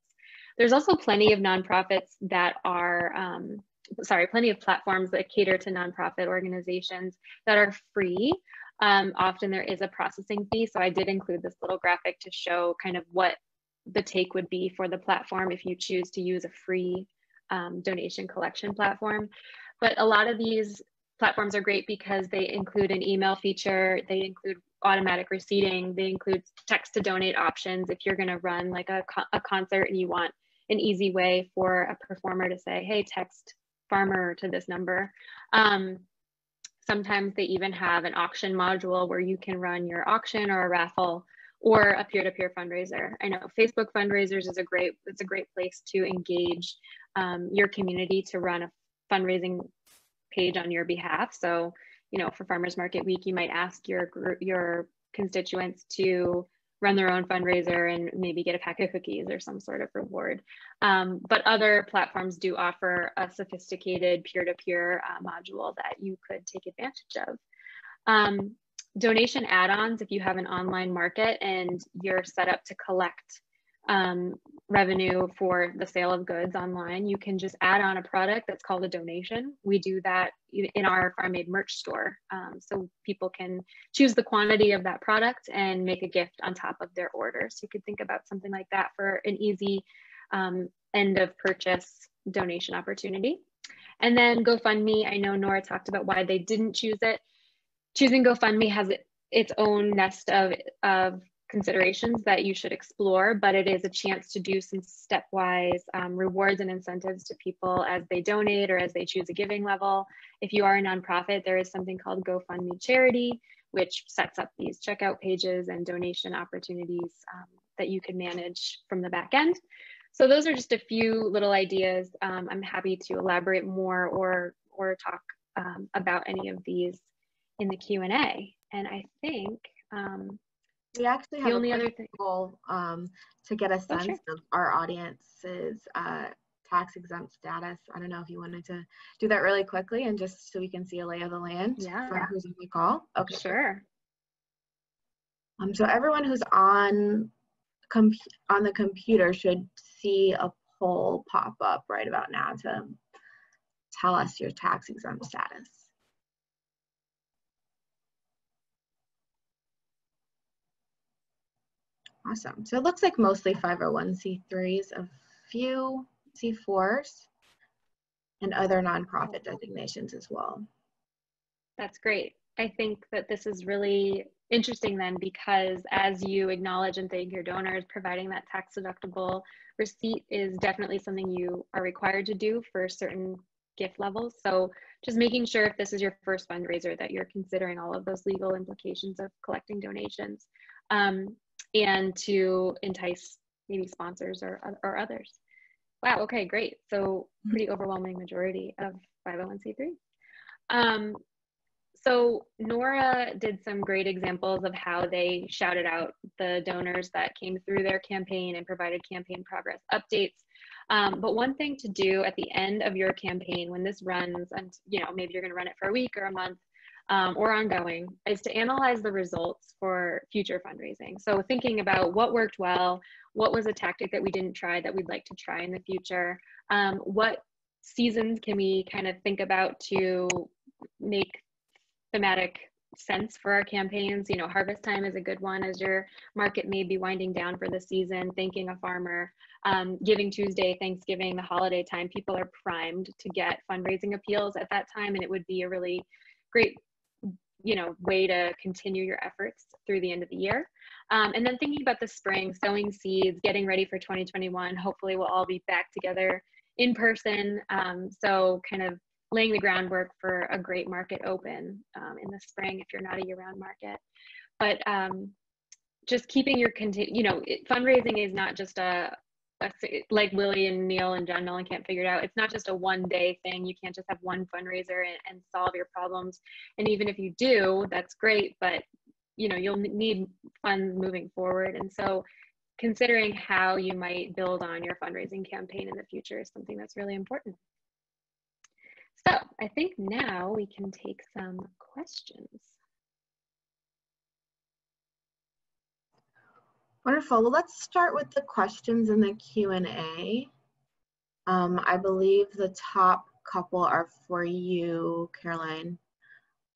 There's also plenty of nonprofits that are, um, sorry, plenty of platforms that cater to nonprofit organizations that are free. Um, often there is a processing fee. So I did include this little graphic to show kind of what the take would be for the platform if you choose to use a free um, donation collection platform. But a lot of these platforms are great because they include an email feature, they include automatic receipting, they include text to donate options. If you're going to run like a, a concert and you want an easy way for a performer to say, hey, text farmer to this number. Um, sometimes they even have an auction module where you can run your auction or a raffle or a peer-to-peer fundraiser. I know Facebook fundraisers is a great it's a great place to engage um, your community to run a fundraising page on your behalf. So, you know, for Farmers Market Week, you might ask your your constituents to run their own fundraiser and maybe get a pack of cookies or some sort of reward. Um, but other platforms do offer a sophisticated peer-to-peer uh, module that you could take advantage of. Um, donation add-ons, if you have an online market and you're set up to collect um, revenue for the sale of goods online, you can just add on a product that's called a donation. We do that in our Farm Aid merch store. Um, so people can choose the quantity of that product and make a gift on top of their order. So you could think about something like that for an easy um, end of purchase donation opportunity. And then GoFundMe, I know Nora talked about why they didn't choose it. Choosing GoFundMe has its own nest of, of considerations that you should explore, but it is a chance to do some stepwise um, rewards and incentives to people as they donate or as they choose a giving level. If you are a nonprofit, there is something called GoFundMe Charity, which sets up these checkout pages and donation opportunities um, that you can manage from the back end. So those are just a few little ideas. Um, I'm happy to elaborate more or, or talk um, about any of these in the Q&A. And I think um, we actually have the only other thing goal um, to get a sense oh, sure. of our audience's uh, tax exempt status. I don't know if you wanted to do that really quickly and just so we can see a lay of the land yeah. for who's on the call. Okay. Sure. Um, so everyone who's on on the computer should see a poll pop up right about now to tell us your tax exempt status. Awesome. So it looks like mostly 501c3s, a few C4s, and other nonprofit designations as well. That's great. I think that this is really interesting then because as you acknowledge and thank your donors, providing that tax deductible receipt is definitely something you are required to do for certain gift levels. So just making sure if this is your first fundraiser that you're considering all of those legal implications of collecting donations. Um, and to entice maybe sponsors or, or others. Wow, okay, great. So mm-hmm. pretty overwhelming majority of 501c3. Um, so Nora did some great examples of how they shouted out the donors that came through their campaign and provided campaign progress updates. Um, but one thing to do at the end of your campaign when this runs, and you know maybe you're going to run it for a week or a month, um, or ongoing is to analyze the results for future fundraising. So thinking about what worked well, what was a tactic that we didn't try that we'd like to try in the future, um, what seasons can we kind of think about to make thematic sense for our campaigns. You know, harvest time is a good one as your market may be winding down for the season, thanking a farmer. Um, Giving Tuesday, Thanksgiving, the holiday time, people are primed to get fundraising appeals at that time, and it would be a really great you know way to continue your efforts through the end of the year. Um, and then thinking about the spring sowing seeds getting ready for 2021 hopefully we'll all be back together in person. Um, so kind of laying the groundwork for a great market open um, in the spring if you're not a year-round market. But um, just keeping your continue you know it, fundraising is not just a, like Lily and Neil and John Nolan can't figure it out. It's not just a one day thing. You can't just have one fundraiser and, and solve your problems. And even if you do, that's great, but you know, you'll need funds moving forward. And so considering how you might build on your fundraising campaign in the future is something that's really important. So I think now we can take some questions. Wonderful. Well, let's start with the questions in the Q&A. Um, I believe the top couple are for you, Caroline.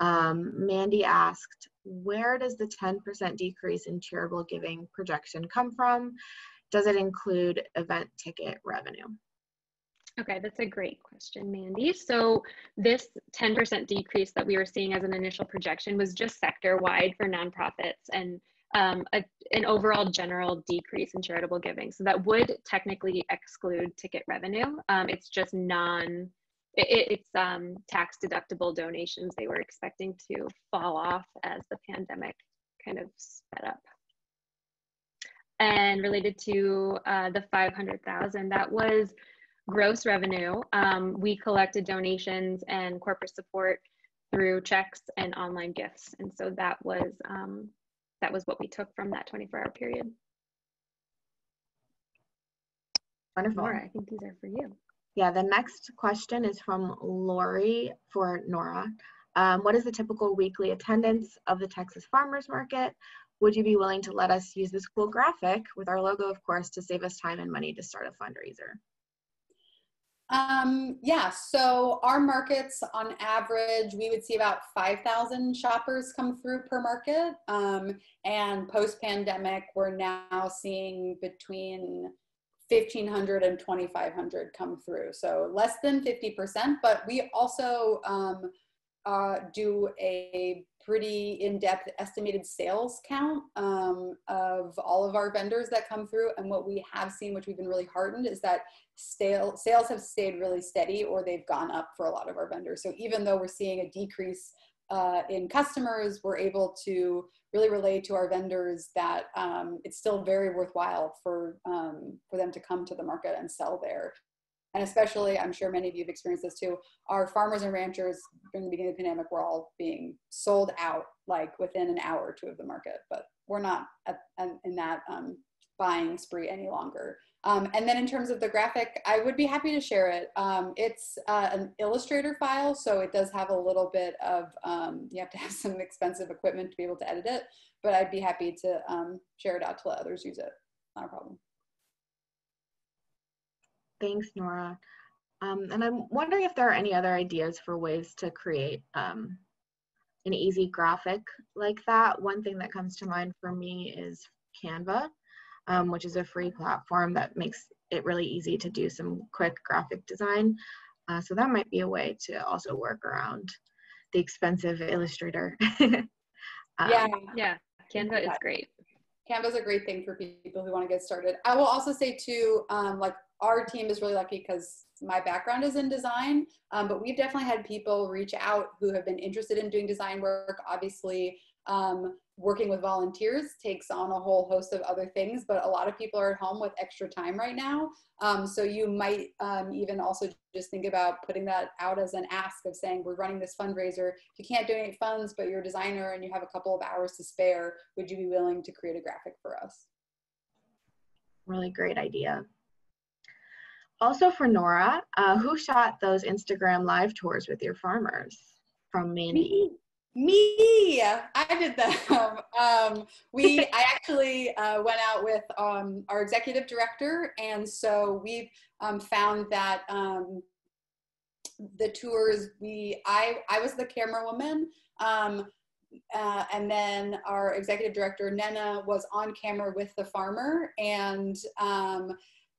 Um, Mandy asked, where does the 10% decrease in charitable giving projection come from? Does it include event ticket revenue? Okay, that's a great question, Mandy. So this 10% decrease that we were seeing as an initial projection was just sector-wide for nonprofits and um, a, an overall general decrease in charitable giving. So that would technically exclude ticket revenue. Um, it's just non, it, it's um, tax deductible donations they were expecting to fall off as the pandemic kind of sped up. And related to uh, the 500,000, that was gross revenue. Um, we collected donations and corporate support through checks and online gifts. And so that was um, that was what we took from that 24 hour period. Wonderful. Nora, I think these are for you. Yeah, the next question is from Lori for Nora. Um, what is the typical weekly attendance of the Texas Farmers Market? Would you be willing to let us use this cool graphic with our logo, of course, to save us time and money to start a fundraiser? Um, yeah, so our markets on average, we would see about 5,000 shoppers come through per market. Um, and post pandemic, we're now seeing between 1,500 and 2,500 come through. So less than 50%, but we also um, uh, do a pretty in-depth estimated sales count um, of all of our vendors that come through. And what we have seen, which we've been really heartened, is that sales have stayed really steady or they've gone up for a lot of our vendors. So even though we're seeing a decrease uh, in customers, we're able to really relay to our vendors that um, it's still very worthwhile for um, for them to come to the market and sell there and especially i'm sure many of you have experienced this too our farmers and ranchers during the beginning of the pandemic were all being sold out like within an hour or two of the market but we're not at, in that um, buying spree any longer um, and then in terms of the graphic i would be happy to share it um, it's uh, an illustrator file so it does have a little bit of um, you have to have (laughs) some expensive equipment to be able to edit it but i'd be happy to um, share it out to let others use it not a problem Thanks, Nora. Um, and I'm wondering if there are any other ideas for ways to create um, an easy graphic like that. One thing that comes to mind for me is Canva, um, which is a free platform that makes it really easy to do some quick graphic design. Uh, so that might be a way to also work around the expensive Illustrator. (laughs) Um, yeah, yeah, Canva is great. Canva is a great thing for people who want to get started. I will also say too, um, like our team is really lucky because my background is in design, um, but we've definitely had people reach out who have been interested in doing design work. Obviously, um, working with volunteers takes on a whole host of other things, but a lot of people are at home with extra time right now. Um, so you might um, even also just think about putting that out as an ask of saying, we're running this fundraiser. If you can't donate funds, but you're a designer and you have a couple of hours to spare, would you be willing to create a graphic for us? Really great idea. Also for Nora, uh, who shot those Instagram live tours with your farmers from Mandy? Me, I did them. (laughs) Um, we, (laughs) I actually uh, went out with um, our executive director, and so we've um, found that um, the tours we, I, I was the camera woman, um, uh, and then our executive director Nena was on camera with the farmer, and um,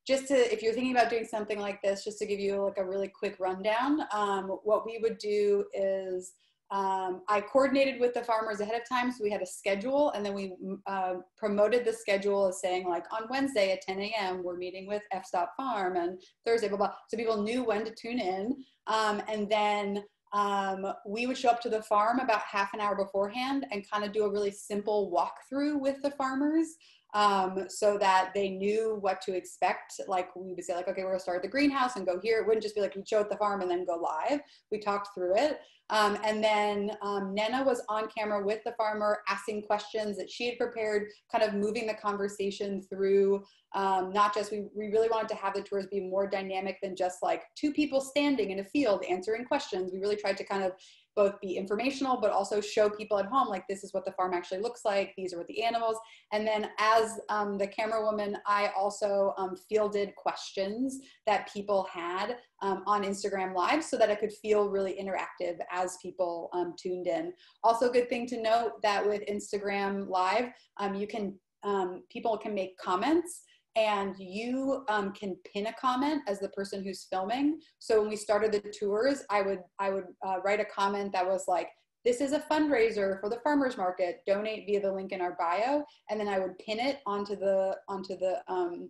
just to, if you're thinking about doing something like this, just to give you like a really quick rundown, um, what we would do is um, I coordinated with the farmers ahead of time, so we had a schedule, and then we uh, promoted the schedule as saying like on Wednesday at 10 a.m. we're meeting with F Stop Farm, and Thursday blah blah. So people knew when to tune in, um, and then um, we would show up to the farm about half an hour beforehand and kind of do a really simple walkthrough with the farmers um, so that they knew what to expect. Like we would say, like, okay, we're gonna start at the greenhouse and go here. It wouldn't just be like you show at the farm and then go live. We talked through it. Um, and then um, Nena was on camera with the farmer asking questions that she had prepared, kind of moving the conversation through. Um, not just, we, we really wanted to have the tours be more dynamic than just like two people standing in a field answering questions. We really tried to kind of both be informational but also show people at home like this is what the farm actually looks like these are what the animals. And then as um, the camera woman i also um, fielded questions that people had um, on instagram live so that it could feel really interactive as people um, tuned in. Also good thing to note that with instagram live um, you can um, people can make comments and you um, can pin a comment as the person who's filming. So when we started the tours, I would I would uh, write a comment that was like, "This is a fundraiser for the farmers market. Donate via the link in our bio," and then I would pin it onto the onto the um,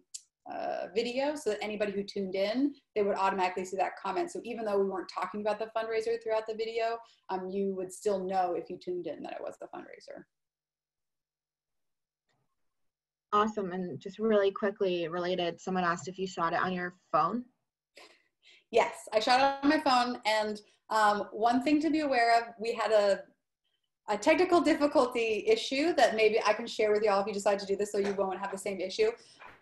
uh, video so that anybody who tuned in, they would automatically see that comment. So even though we weren't talking about the fundraiser throughout the video, um, you would still know if you tuned in that it was the fundraiser. Awesome. And just really quickly related, someone asked if you shot it on your phone. Yes, I shot it on my phone. And um, one thing to be aware of, we had a, a technical difficulty issue that maybe I can share with you all if you decide to do this so you won't have the same issue.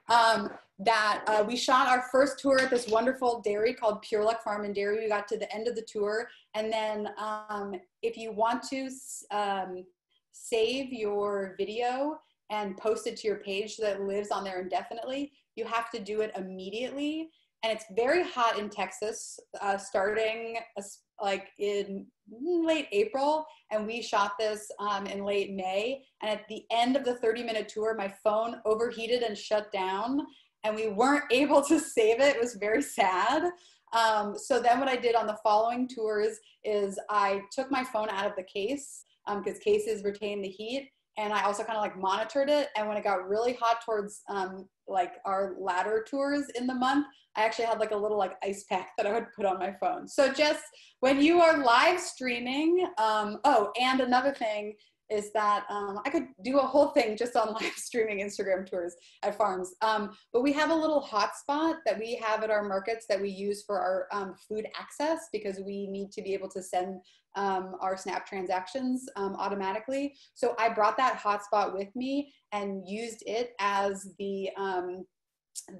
Um, that uh, we shot our first tour at this wonderful dairy called Pure Luck Farm and Dairy. We got to the end of the tour. And then um, if you want to um, save your video, and post it to your page so that lives on there indefinitely, you have to do it immediately. And it's very hot in Texas, uh, starting uh, like in late April. And we shot this um, in late May. And at the end of the 30 minute tour, my phone overheated and shut down. And we weren't (laughs) able to save it. It was very sad. Um, so then what I did on the following tours is I took my phone out of the case because um, cases retain the heat and I also kind of like monitored it. And when it got really hot towards um, like our ladder tours in the month, I actually had like a little like ice pack that I would put on my phone. So just when you are live streaming, um, oh, and another thing is that um, I could do a whole thing just on (laughs) live streaming Instagram tours at farms. Um, but we have a little hotspot that we have at our markets that we use for our um, food access because we need to be able to send um, our Snap transactions um, automatically. So I brought that hotspot with me and used it as the um,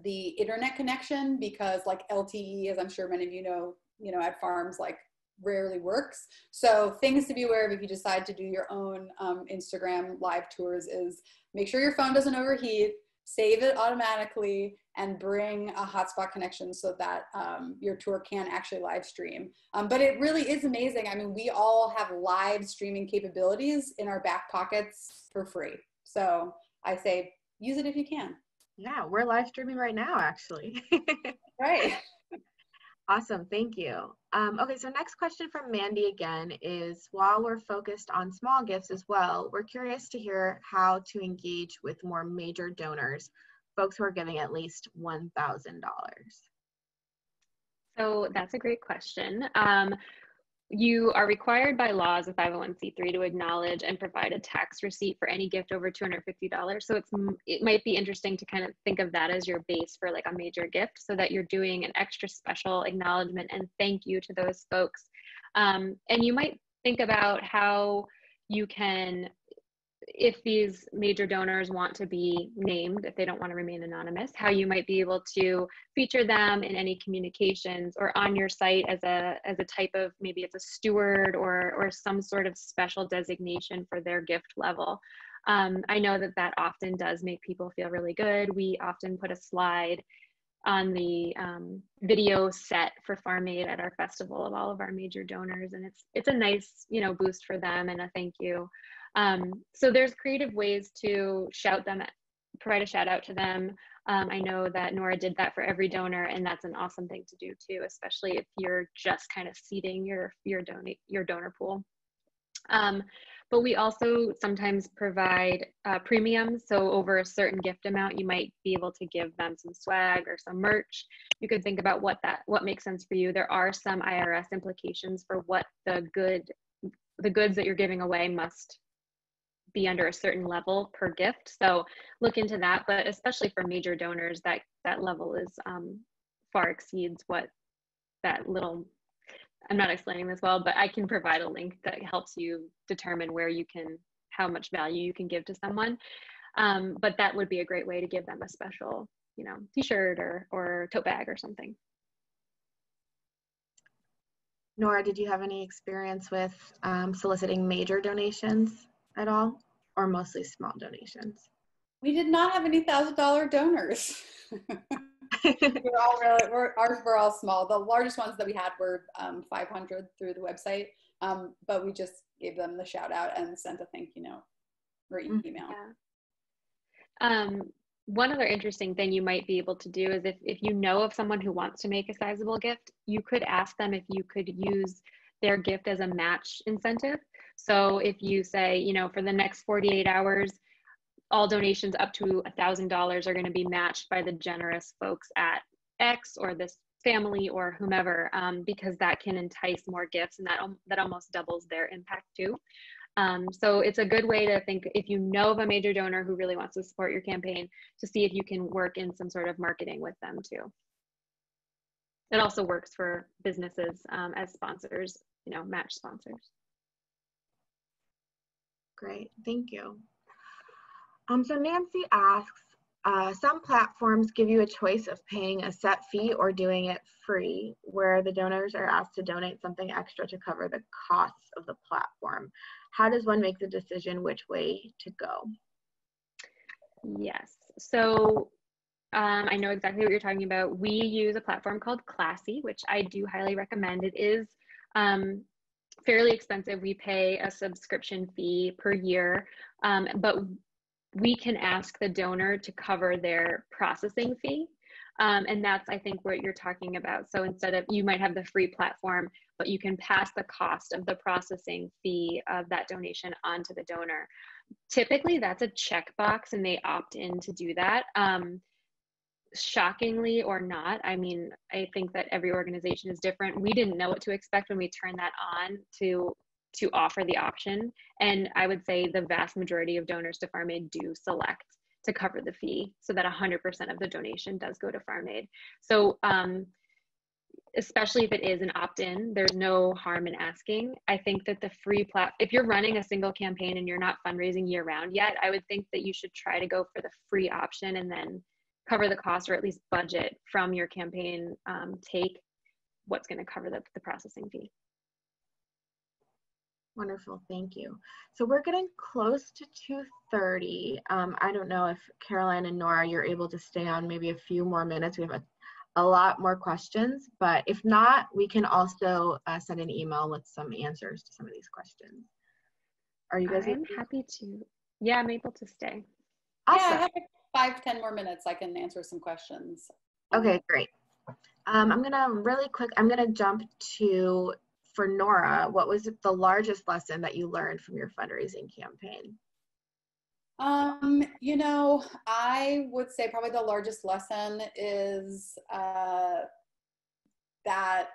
the internet connection because like LTE, as I'm sure many of you know, you know, at farms like rarely works. So things to be aware of if you decide to do your own um, Instagram live tours is make sure your phone doesn't overheat, save it automatically, and bring a hotspot connection so that um, your tour can actually live stream. Um, but it really is amazing. I mean, we all have live streaming capabilities in our back pockets for free. So I say use it if you can. Yeah, we're live streaming right now, actually. (laughs) right. Awesome, thank you. Um, okay, so next question from Mandy again is, while we're focused on small gifts as well, we're curious to hear how to engage with more major donors, folks who are giving at least $1,000. So that's a great question. Um, you are required by law as a 501c3 to acknowledge and provide a tax receipt for any gift over $250 so it's it might be interesting to kind of think of that as your base for like a major gift so that you're doing an extra special acknowledgement and thank you to those folks. Um, and you might think about how you can if these major donors want to be named, if they don't want to remain anonymous, how you might be able to feature them in any communications or on your site as a as a type of maybe it's a steward or or some sort of special designation for their gift level. Um, I know that that often does make people feel really good. We often put a slide on the um, video set for Farm Aid at our festival of all of our major donors, and it's it's a nice you know boost for them and a thank you. Um, so there's creative ways to shout them, provide a shout out to them. Um, I know that Nora did that for every donor, and that's an awesome thing to do too, especially if you're just kind of seeding your your donate your donor pool. Um, but we also sometimes provide uh, premiums. So over a certain gift amount, you might be able to give them some swag or some merch. You could think about what that what makes sense for you. There are some IRS implications for what the good the goods that you're giving away must be under a certain level per gift. So look into that, but especially for major donors, that that level is um, far exceeds what that little. I'm not explaining this well, but I can provide a link that helps you determine where you can, how much value you can give to someone. Um, but that would be a great way to give them a special, you know, T-shirt or or tote bag or something. Nora, did you have any experience with um, soliciting major donations at all? Or mostly small donations? We did not have any thousand dollar donors. (laughs) we're all really, we're, ours were all small. The largest ones that we had were um, 500 through the website, um, but we just gave them the shout out and sent a thank you note or mm-hmm. email. Yeah. Um, one other interesting thing you might be able to do is if, if you know of someone who wants to make a sizable gift, you could ask them if you could use their gift as a match incentive. So if you say, you know, for the next 48 hours, all donations up to $1,000 are going to be matched by the generous folks at X or this family or whomever, um, because that can entice more gifts and that, that almost doubles their impact too. Um, so it's a good way to think if you know of a major donor who really wants to support your campaign to see if you can work in some sort of marketing with them too. It also works for businesses um, as sponsors, you know, match sponsors. Great, thank you. Um, so Nancy asks, uh, some platforms give you a choice of paying a set fee or doing it free, where the donors are asked to donate something extra to cover the costs of the platform. How does one make the decision which way to go? Yes. So um, I know exactly what you're talking about. We use a platform called Classy, which I do highly recommend. It is um, fairly expensive. We pay a subscription fee per year, um, but we can ask the donor to cover their processing fee. Um, and that's, I think, what you're talking about. So instead of, you might have the free platform, but you can pass the cost of the processing fee of that donation onto the donor. Typically, that's a checkbox and they opt in to do that. Um, shockingly or not, I mean, I think that every organization is different. We didn't know what to expect when we turned that on to to offer the option. And I would say the vast majority of donors to Farm Aid do select to cover the fee so that 100% of the donation does go to Farm Aid. So, um, especially if it is an opt-in, there's no harm in asking. I think that the free plat, if you're running a single campaign and you're not fundraising year round yet, I would think that you should try to go for the free option and then cover the cost or at least budget from your campaign um, take what's going to cover the, the processing fee. Wonderful, thank you. So we're getting close to 2.30. Um, I don't know if Caroline and Nora, you're able to stay on maybe a few more minutes. We have a, a lot more questions, but if not, we can also uh, send an email with some answers to some of these questions. Are you guys? I'm happy to. Yeah, I'm able to stay. Awesome. Yeah, I have five, ten more minutes. I can answer some questions. Okay, great. Um, I'm gonna really quick, I'm gonna jump to for Nora, what was the largest lesson that you learned from your fundraising campaign? Um, you know, I would say probably the largest lesson is uh, that,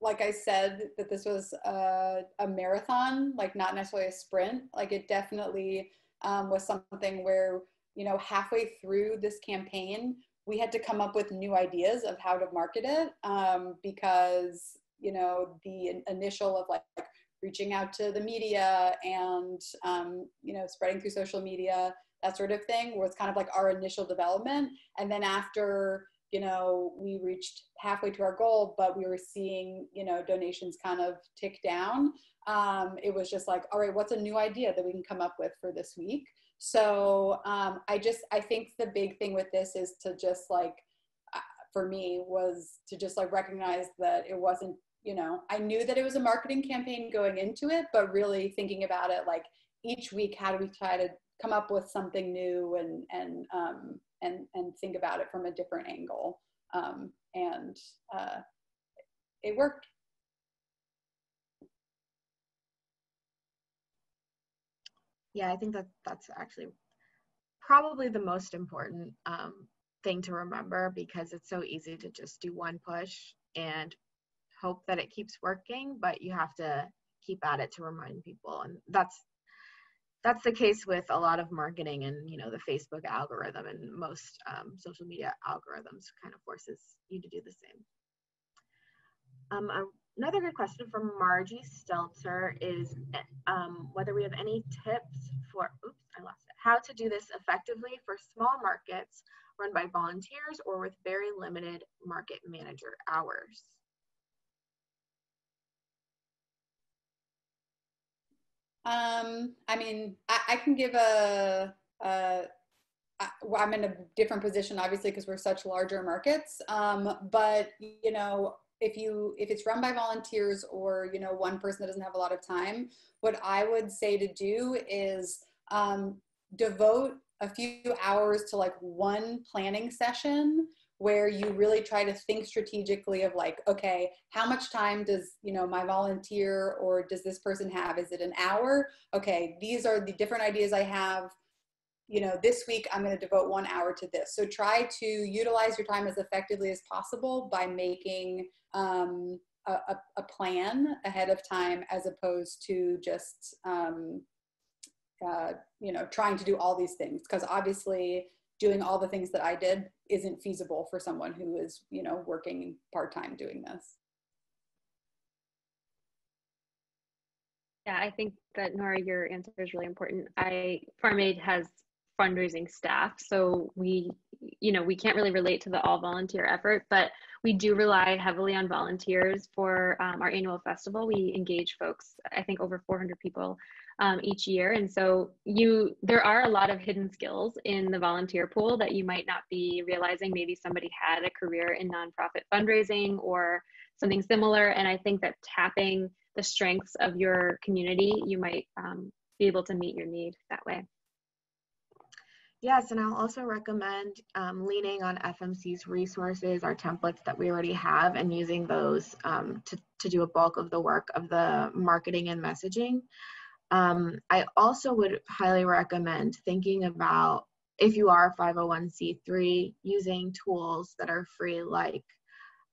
like I said, that this was a, a, marathon, like not necessarily a sprint. Like it definitely um, was something where, you know, halfway through this campaign, we had to come up with new ideas of how to market it um, because you know the initial of like, reaching out to the media and um, you know spreading through social media that sort of thing was kind of like our initial development. And then after you know we reached halfway to our goal but we were seeing you know donations kind of tick down um, it was just like all right what's a new idea that we can come up with for this week so um, i just i think the big thing with this is to just like uh, for me was to just like recognize that it wasn't you know i knew that it was a marketing campaign going into it but really thinking about it like each week how do we try to come up with something new and and um, and and think about it from a different angle? Um, and uh, it worked yeah i think that that's actually probably the most important um, thing to remember because it's so easy to just do one push and hope that it keeps working, but you have to keep at it to remind people. And that's that's the case with a lot of marketing and you know the Facebook algorithm and most um, social media algorithms kind of forces you to do the same. Um, another good question from Margie Stelter is um, whether we have any tips for oops I lost it how to do this effectively for small markets run by volunteers or with very limited market manager hours. Um, I mean, I, I can give a, a well, I'm in a different position, obviously, because we're such larger markets. Um, but you know, if you if it's run by volunteers or you know one person that doesn't have a lot of time, what I would say to do is um, devote a few hours to like one planning session where you really try to think strategically of like okay how much time does you know my volunteer or does this person have? Is it an hour? Okay these are the different ideas i have you know this week i'm going to devote one hour to this. So try to utilize your time as effectively as possible by making um, a, a, plan ahead of time as opposed to just um, uh, you know trying to do all these things. Because obviously doing all the things that i did isn't feasible for someone who is you know working part-time doing this. Yeah i think that nora your answer is really important. I farm aid has fundraising staff. So we you know we can't really relate to the all volunteer effort but we do rely heavily on volunteers for um, our annual festival. We engage folks i think over 400 people um, each year. And so you there are a lot of hidden skills in the volunteer pool that you might not be realizing. Maybe somebody had a career in nonprofit fundraising or something similar. And i think that tapping the strengths of your community you might um, be able to meet your need that way Yes, and I'll also recommend um, leaning on FMC's resources, our templates that we already have, and using those um, to, to do a bulk of the work of the marketing and messaging. Um, I also would highly recommend thinking about if you are 501c3, using tools that are free like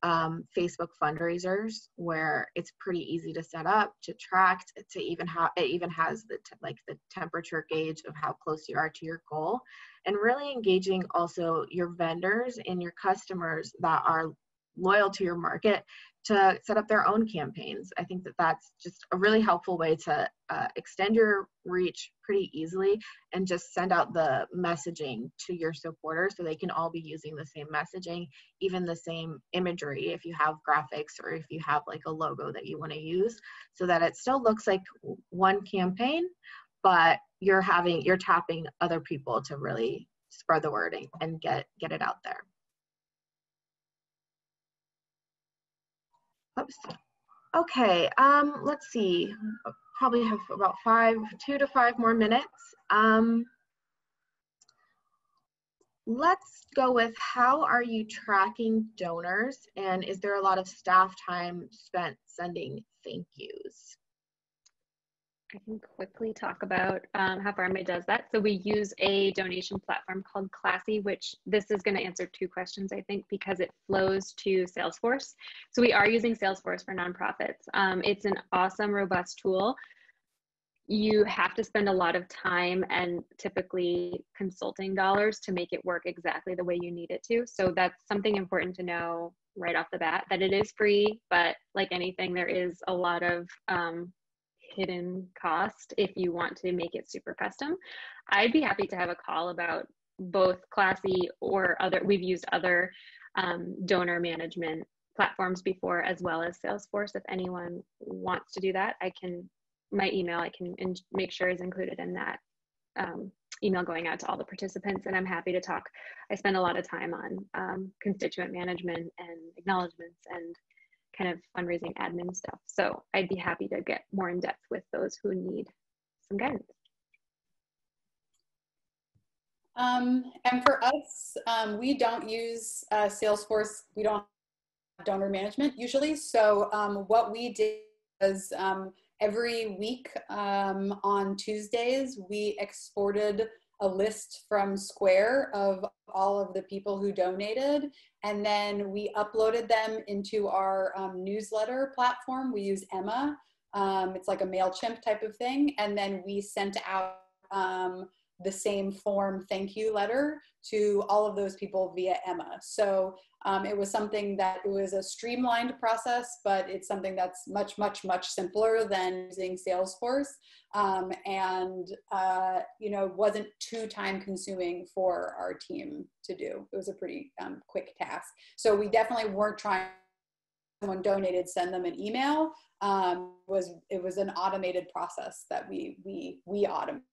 um, Facebook fundraisers where it's pretty easy to set up, to track, to even have it even has the like the temperature gauge of how close you are to your goal, and really engaging also your vendors and your customers that are loyal to your market to set up their own campaigns. I think that that's just a really helpful way to uh, extend your reach pretty easily and just send out the messaging to your supporters so they can all be using the same messaging, even the same imagery if you have graphics or if you have like a logo that you want to use so that it still looks like one campaign, but you're having, you're tapping other people to really spread the word and get, get it out there. Oops. Okay, um, let's see. Probably have about five, two to five more minutes. Um, let's go with how are you tracking donors and is there a lot of staff time spent sending thank yous? I can quickly talk about um, how Farm Aid does that. So we use a donation platform called Classy, which this is going to answer two questions, I think, because it flows to Salesforce. So we are using Salesforce for nonprofits. Um, it's an awesome, robust tool. You have to spend a lot of time and typically consulting dollars to make it work exactly the way you need it to. So that's something important to know right off the bat that it is free, but like anything, there is a lot of um, hidden cost if you want to make it super custom. I'd be happy to have a call about both Classy or other, we've used other um, donor management platforms before as well as Salesforce. If anyone wants to do that, I can, my email, I can in, make sure is included in that um, email going out to all the participants and I'm happy to talk. I spend a lot of time on um, constituent management and acknowledgements and kind of fundraising admin stuff. So I'd be happy to get more in depth with those who need some guidance. Um, and for us, um, we don't use uh, Salesforce. We don't have donor management usually. So um, what we did was um, every week um, on Tuesdays, we exported a list from Square of all of the people who donated. And then we uploaded them into our um, newsletter platform. We use Emma. Um, it's like a MailChimp type of thing. And then we sent out um, the same form thank you letter to all of those people via Emma. So um, it was something that it was a streamlined process, but it's something that's much, much, much simpler than using Salesforce, um, and uh, you know wasn't too time consuming for our team to do. It was a pretty um, quick task. So we definitely weren't trying. Someone donated, send them an email. Um, was it was an automated process that we we we automated.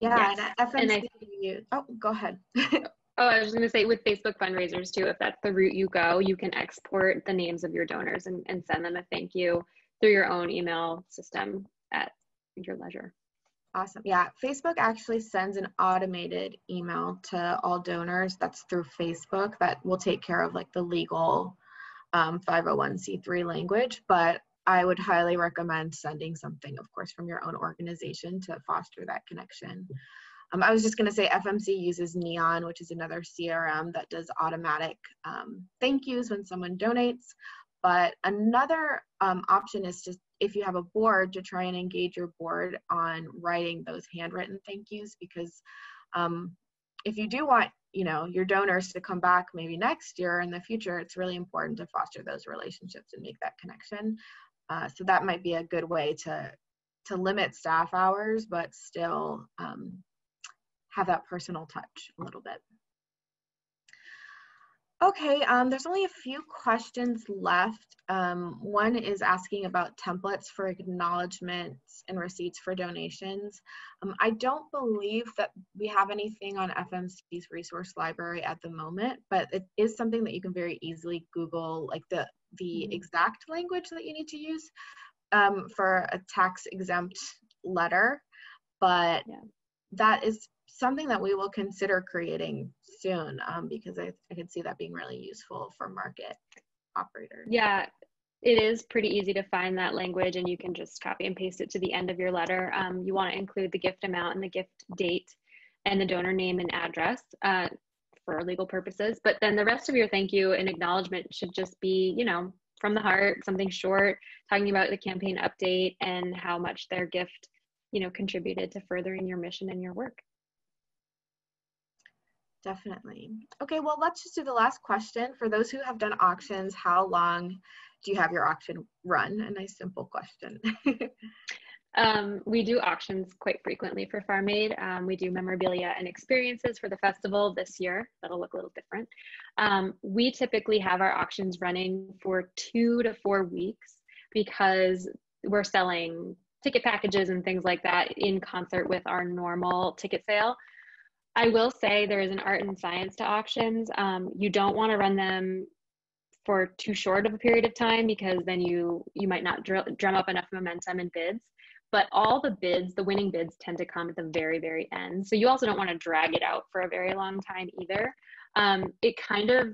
Yeah, yes. and FMC. And I, oh, go ahead. (laughs) Oh, I was just going to say with Facebook fundraisers too, if that's the route you go, you can export the names of your donors and, and send them a thank you through your own email system at your leisure. Awesome. Yeah, Facebook actually sends an automated email to all donors. That's through Facebook that will take care of like the legal um, 501c3 language. But I would highly recommend sending something, of course, from your own organization to foster that connection. Um, I was just going to say FMC uses Neon, which is another CRM that does automatic um, thank yous when someone donates. But another um, option is to, if you have a board, to try and engage your board on writing those handwritten thank yous because um, if you do want you know your donors to come back maybe next year in the future it's really important to foster those relationships and make that connection uh, so that might be a good way to to limit staff hours but still um, have that personal touch a little bit Okay, um, there's only a few questions left. Um, one is asking about templates for acknowledgements and receipts for donations. Um, I don't believe that we have anything on FMC's resource library at the moment, but it is something that you can very easily Google, like the, the mm-hmm. exact language that you need to use um, for a tax exempt letter. But yeah. that is something that we will consider creating soon um, because I, I could see that being really useful for market operators. Yeah, it is pretty easy to find that language and you can just copy and paste it to the end of your letter. Um, you want to include the gift amount and the gift date and the donor name and address uh, for legal purposes. But then the rest of your thank you and acknowledgement should just be, you know, from the heart, something short, talking about the campaign update and how much their gift, you know, contributed to furthering your mission and your work. Definitely. Okay, well, let's just do the last question. For those who have done auctions, how long do you have your auction run? A nice simple question. (laughs) um, we do auctions quite frequently for Farm Aid. Um, we do memorabilia and experiences for the festival this year. That'll look a little different. Um, we typically have our auctions running for two to four weeks because we're selling ticket packages and things like that in concert with our normal ticket sale. I will say there is an art and science to auctions. Um, you don't want to run them for too short of a period of time because then you you might not dr- drum up enough momentum in bids. But all the bids, the winning bids, tend to come at the very very end. So you also don't want to drag it out for a very long time either. Um, it kind of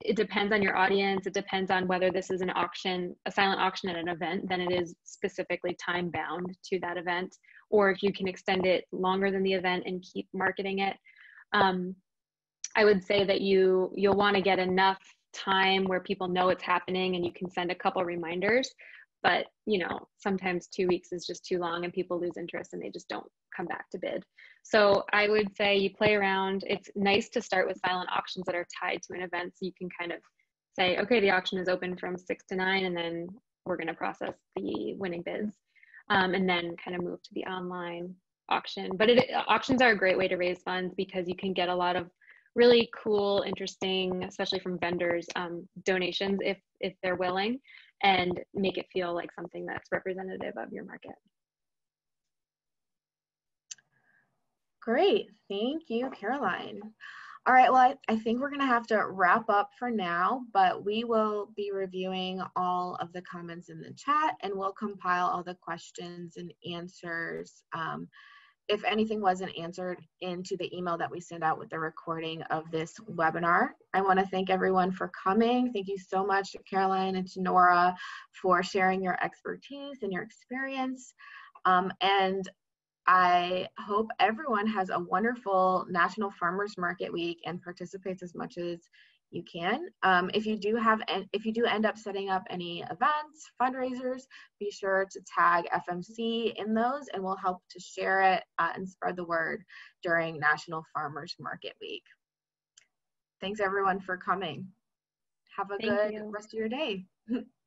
it depends on your audience. It depends on whether this is an auction, a silent auction at an event, then it is specifically time bound to that event, or if you can extend it longer than the event and keep marketing it. Um, I would say that you you'll want to get enough time where people know it's happening and you can send a couple reminders. But you know sometimes two weeks is just too long and people lose interest and they just don't come back to bid. So i would say you play around. It's nice to start with silent auctions that are tied to an event so you can kind of say okay the auction is open from six to nine and then we're going to process the winning bids um, and then kind of move to the online auction but it, auctions are a great way to raise funds because you can get a lot of really cool interesting especially from vendors um, donations if if they're willing and make it feel like something that's representative of your market. Great, thank you, Caroline. All right, well, I, I think we're gonna have to wrap up for now, but we will be reviewing all of the comments in the chat and we'll compile all the questions and answers um, if anything wasn't answered into the email that we send out with the recording of this webinar. I want to thank everyone for coming. Thank you so much to Caroline and to Nora for sharing your expertise and your experience. Um, and I hope everyone has a wonderful National Farmers Market Week and participates as much as you can. Um, if you do have, if you do end up setting up any events, fundraisers, be sure to tag FMC in those and we'll help to share it uh, and spread the word during National Farmers Market Week. Thanks everyone for coming. Have a Thank good you. rest of your day. (laughs)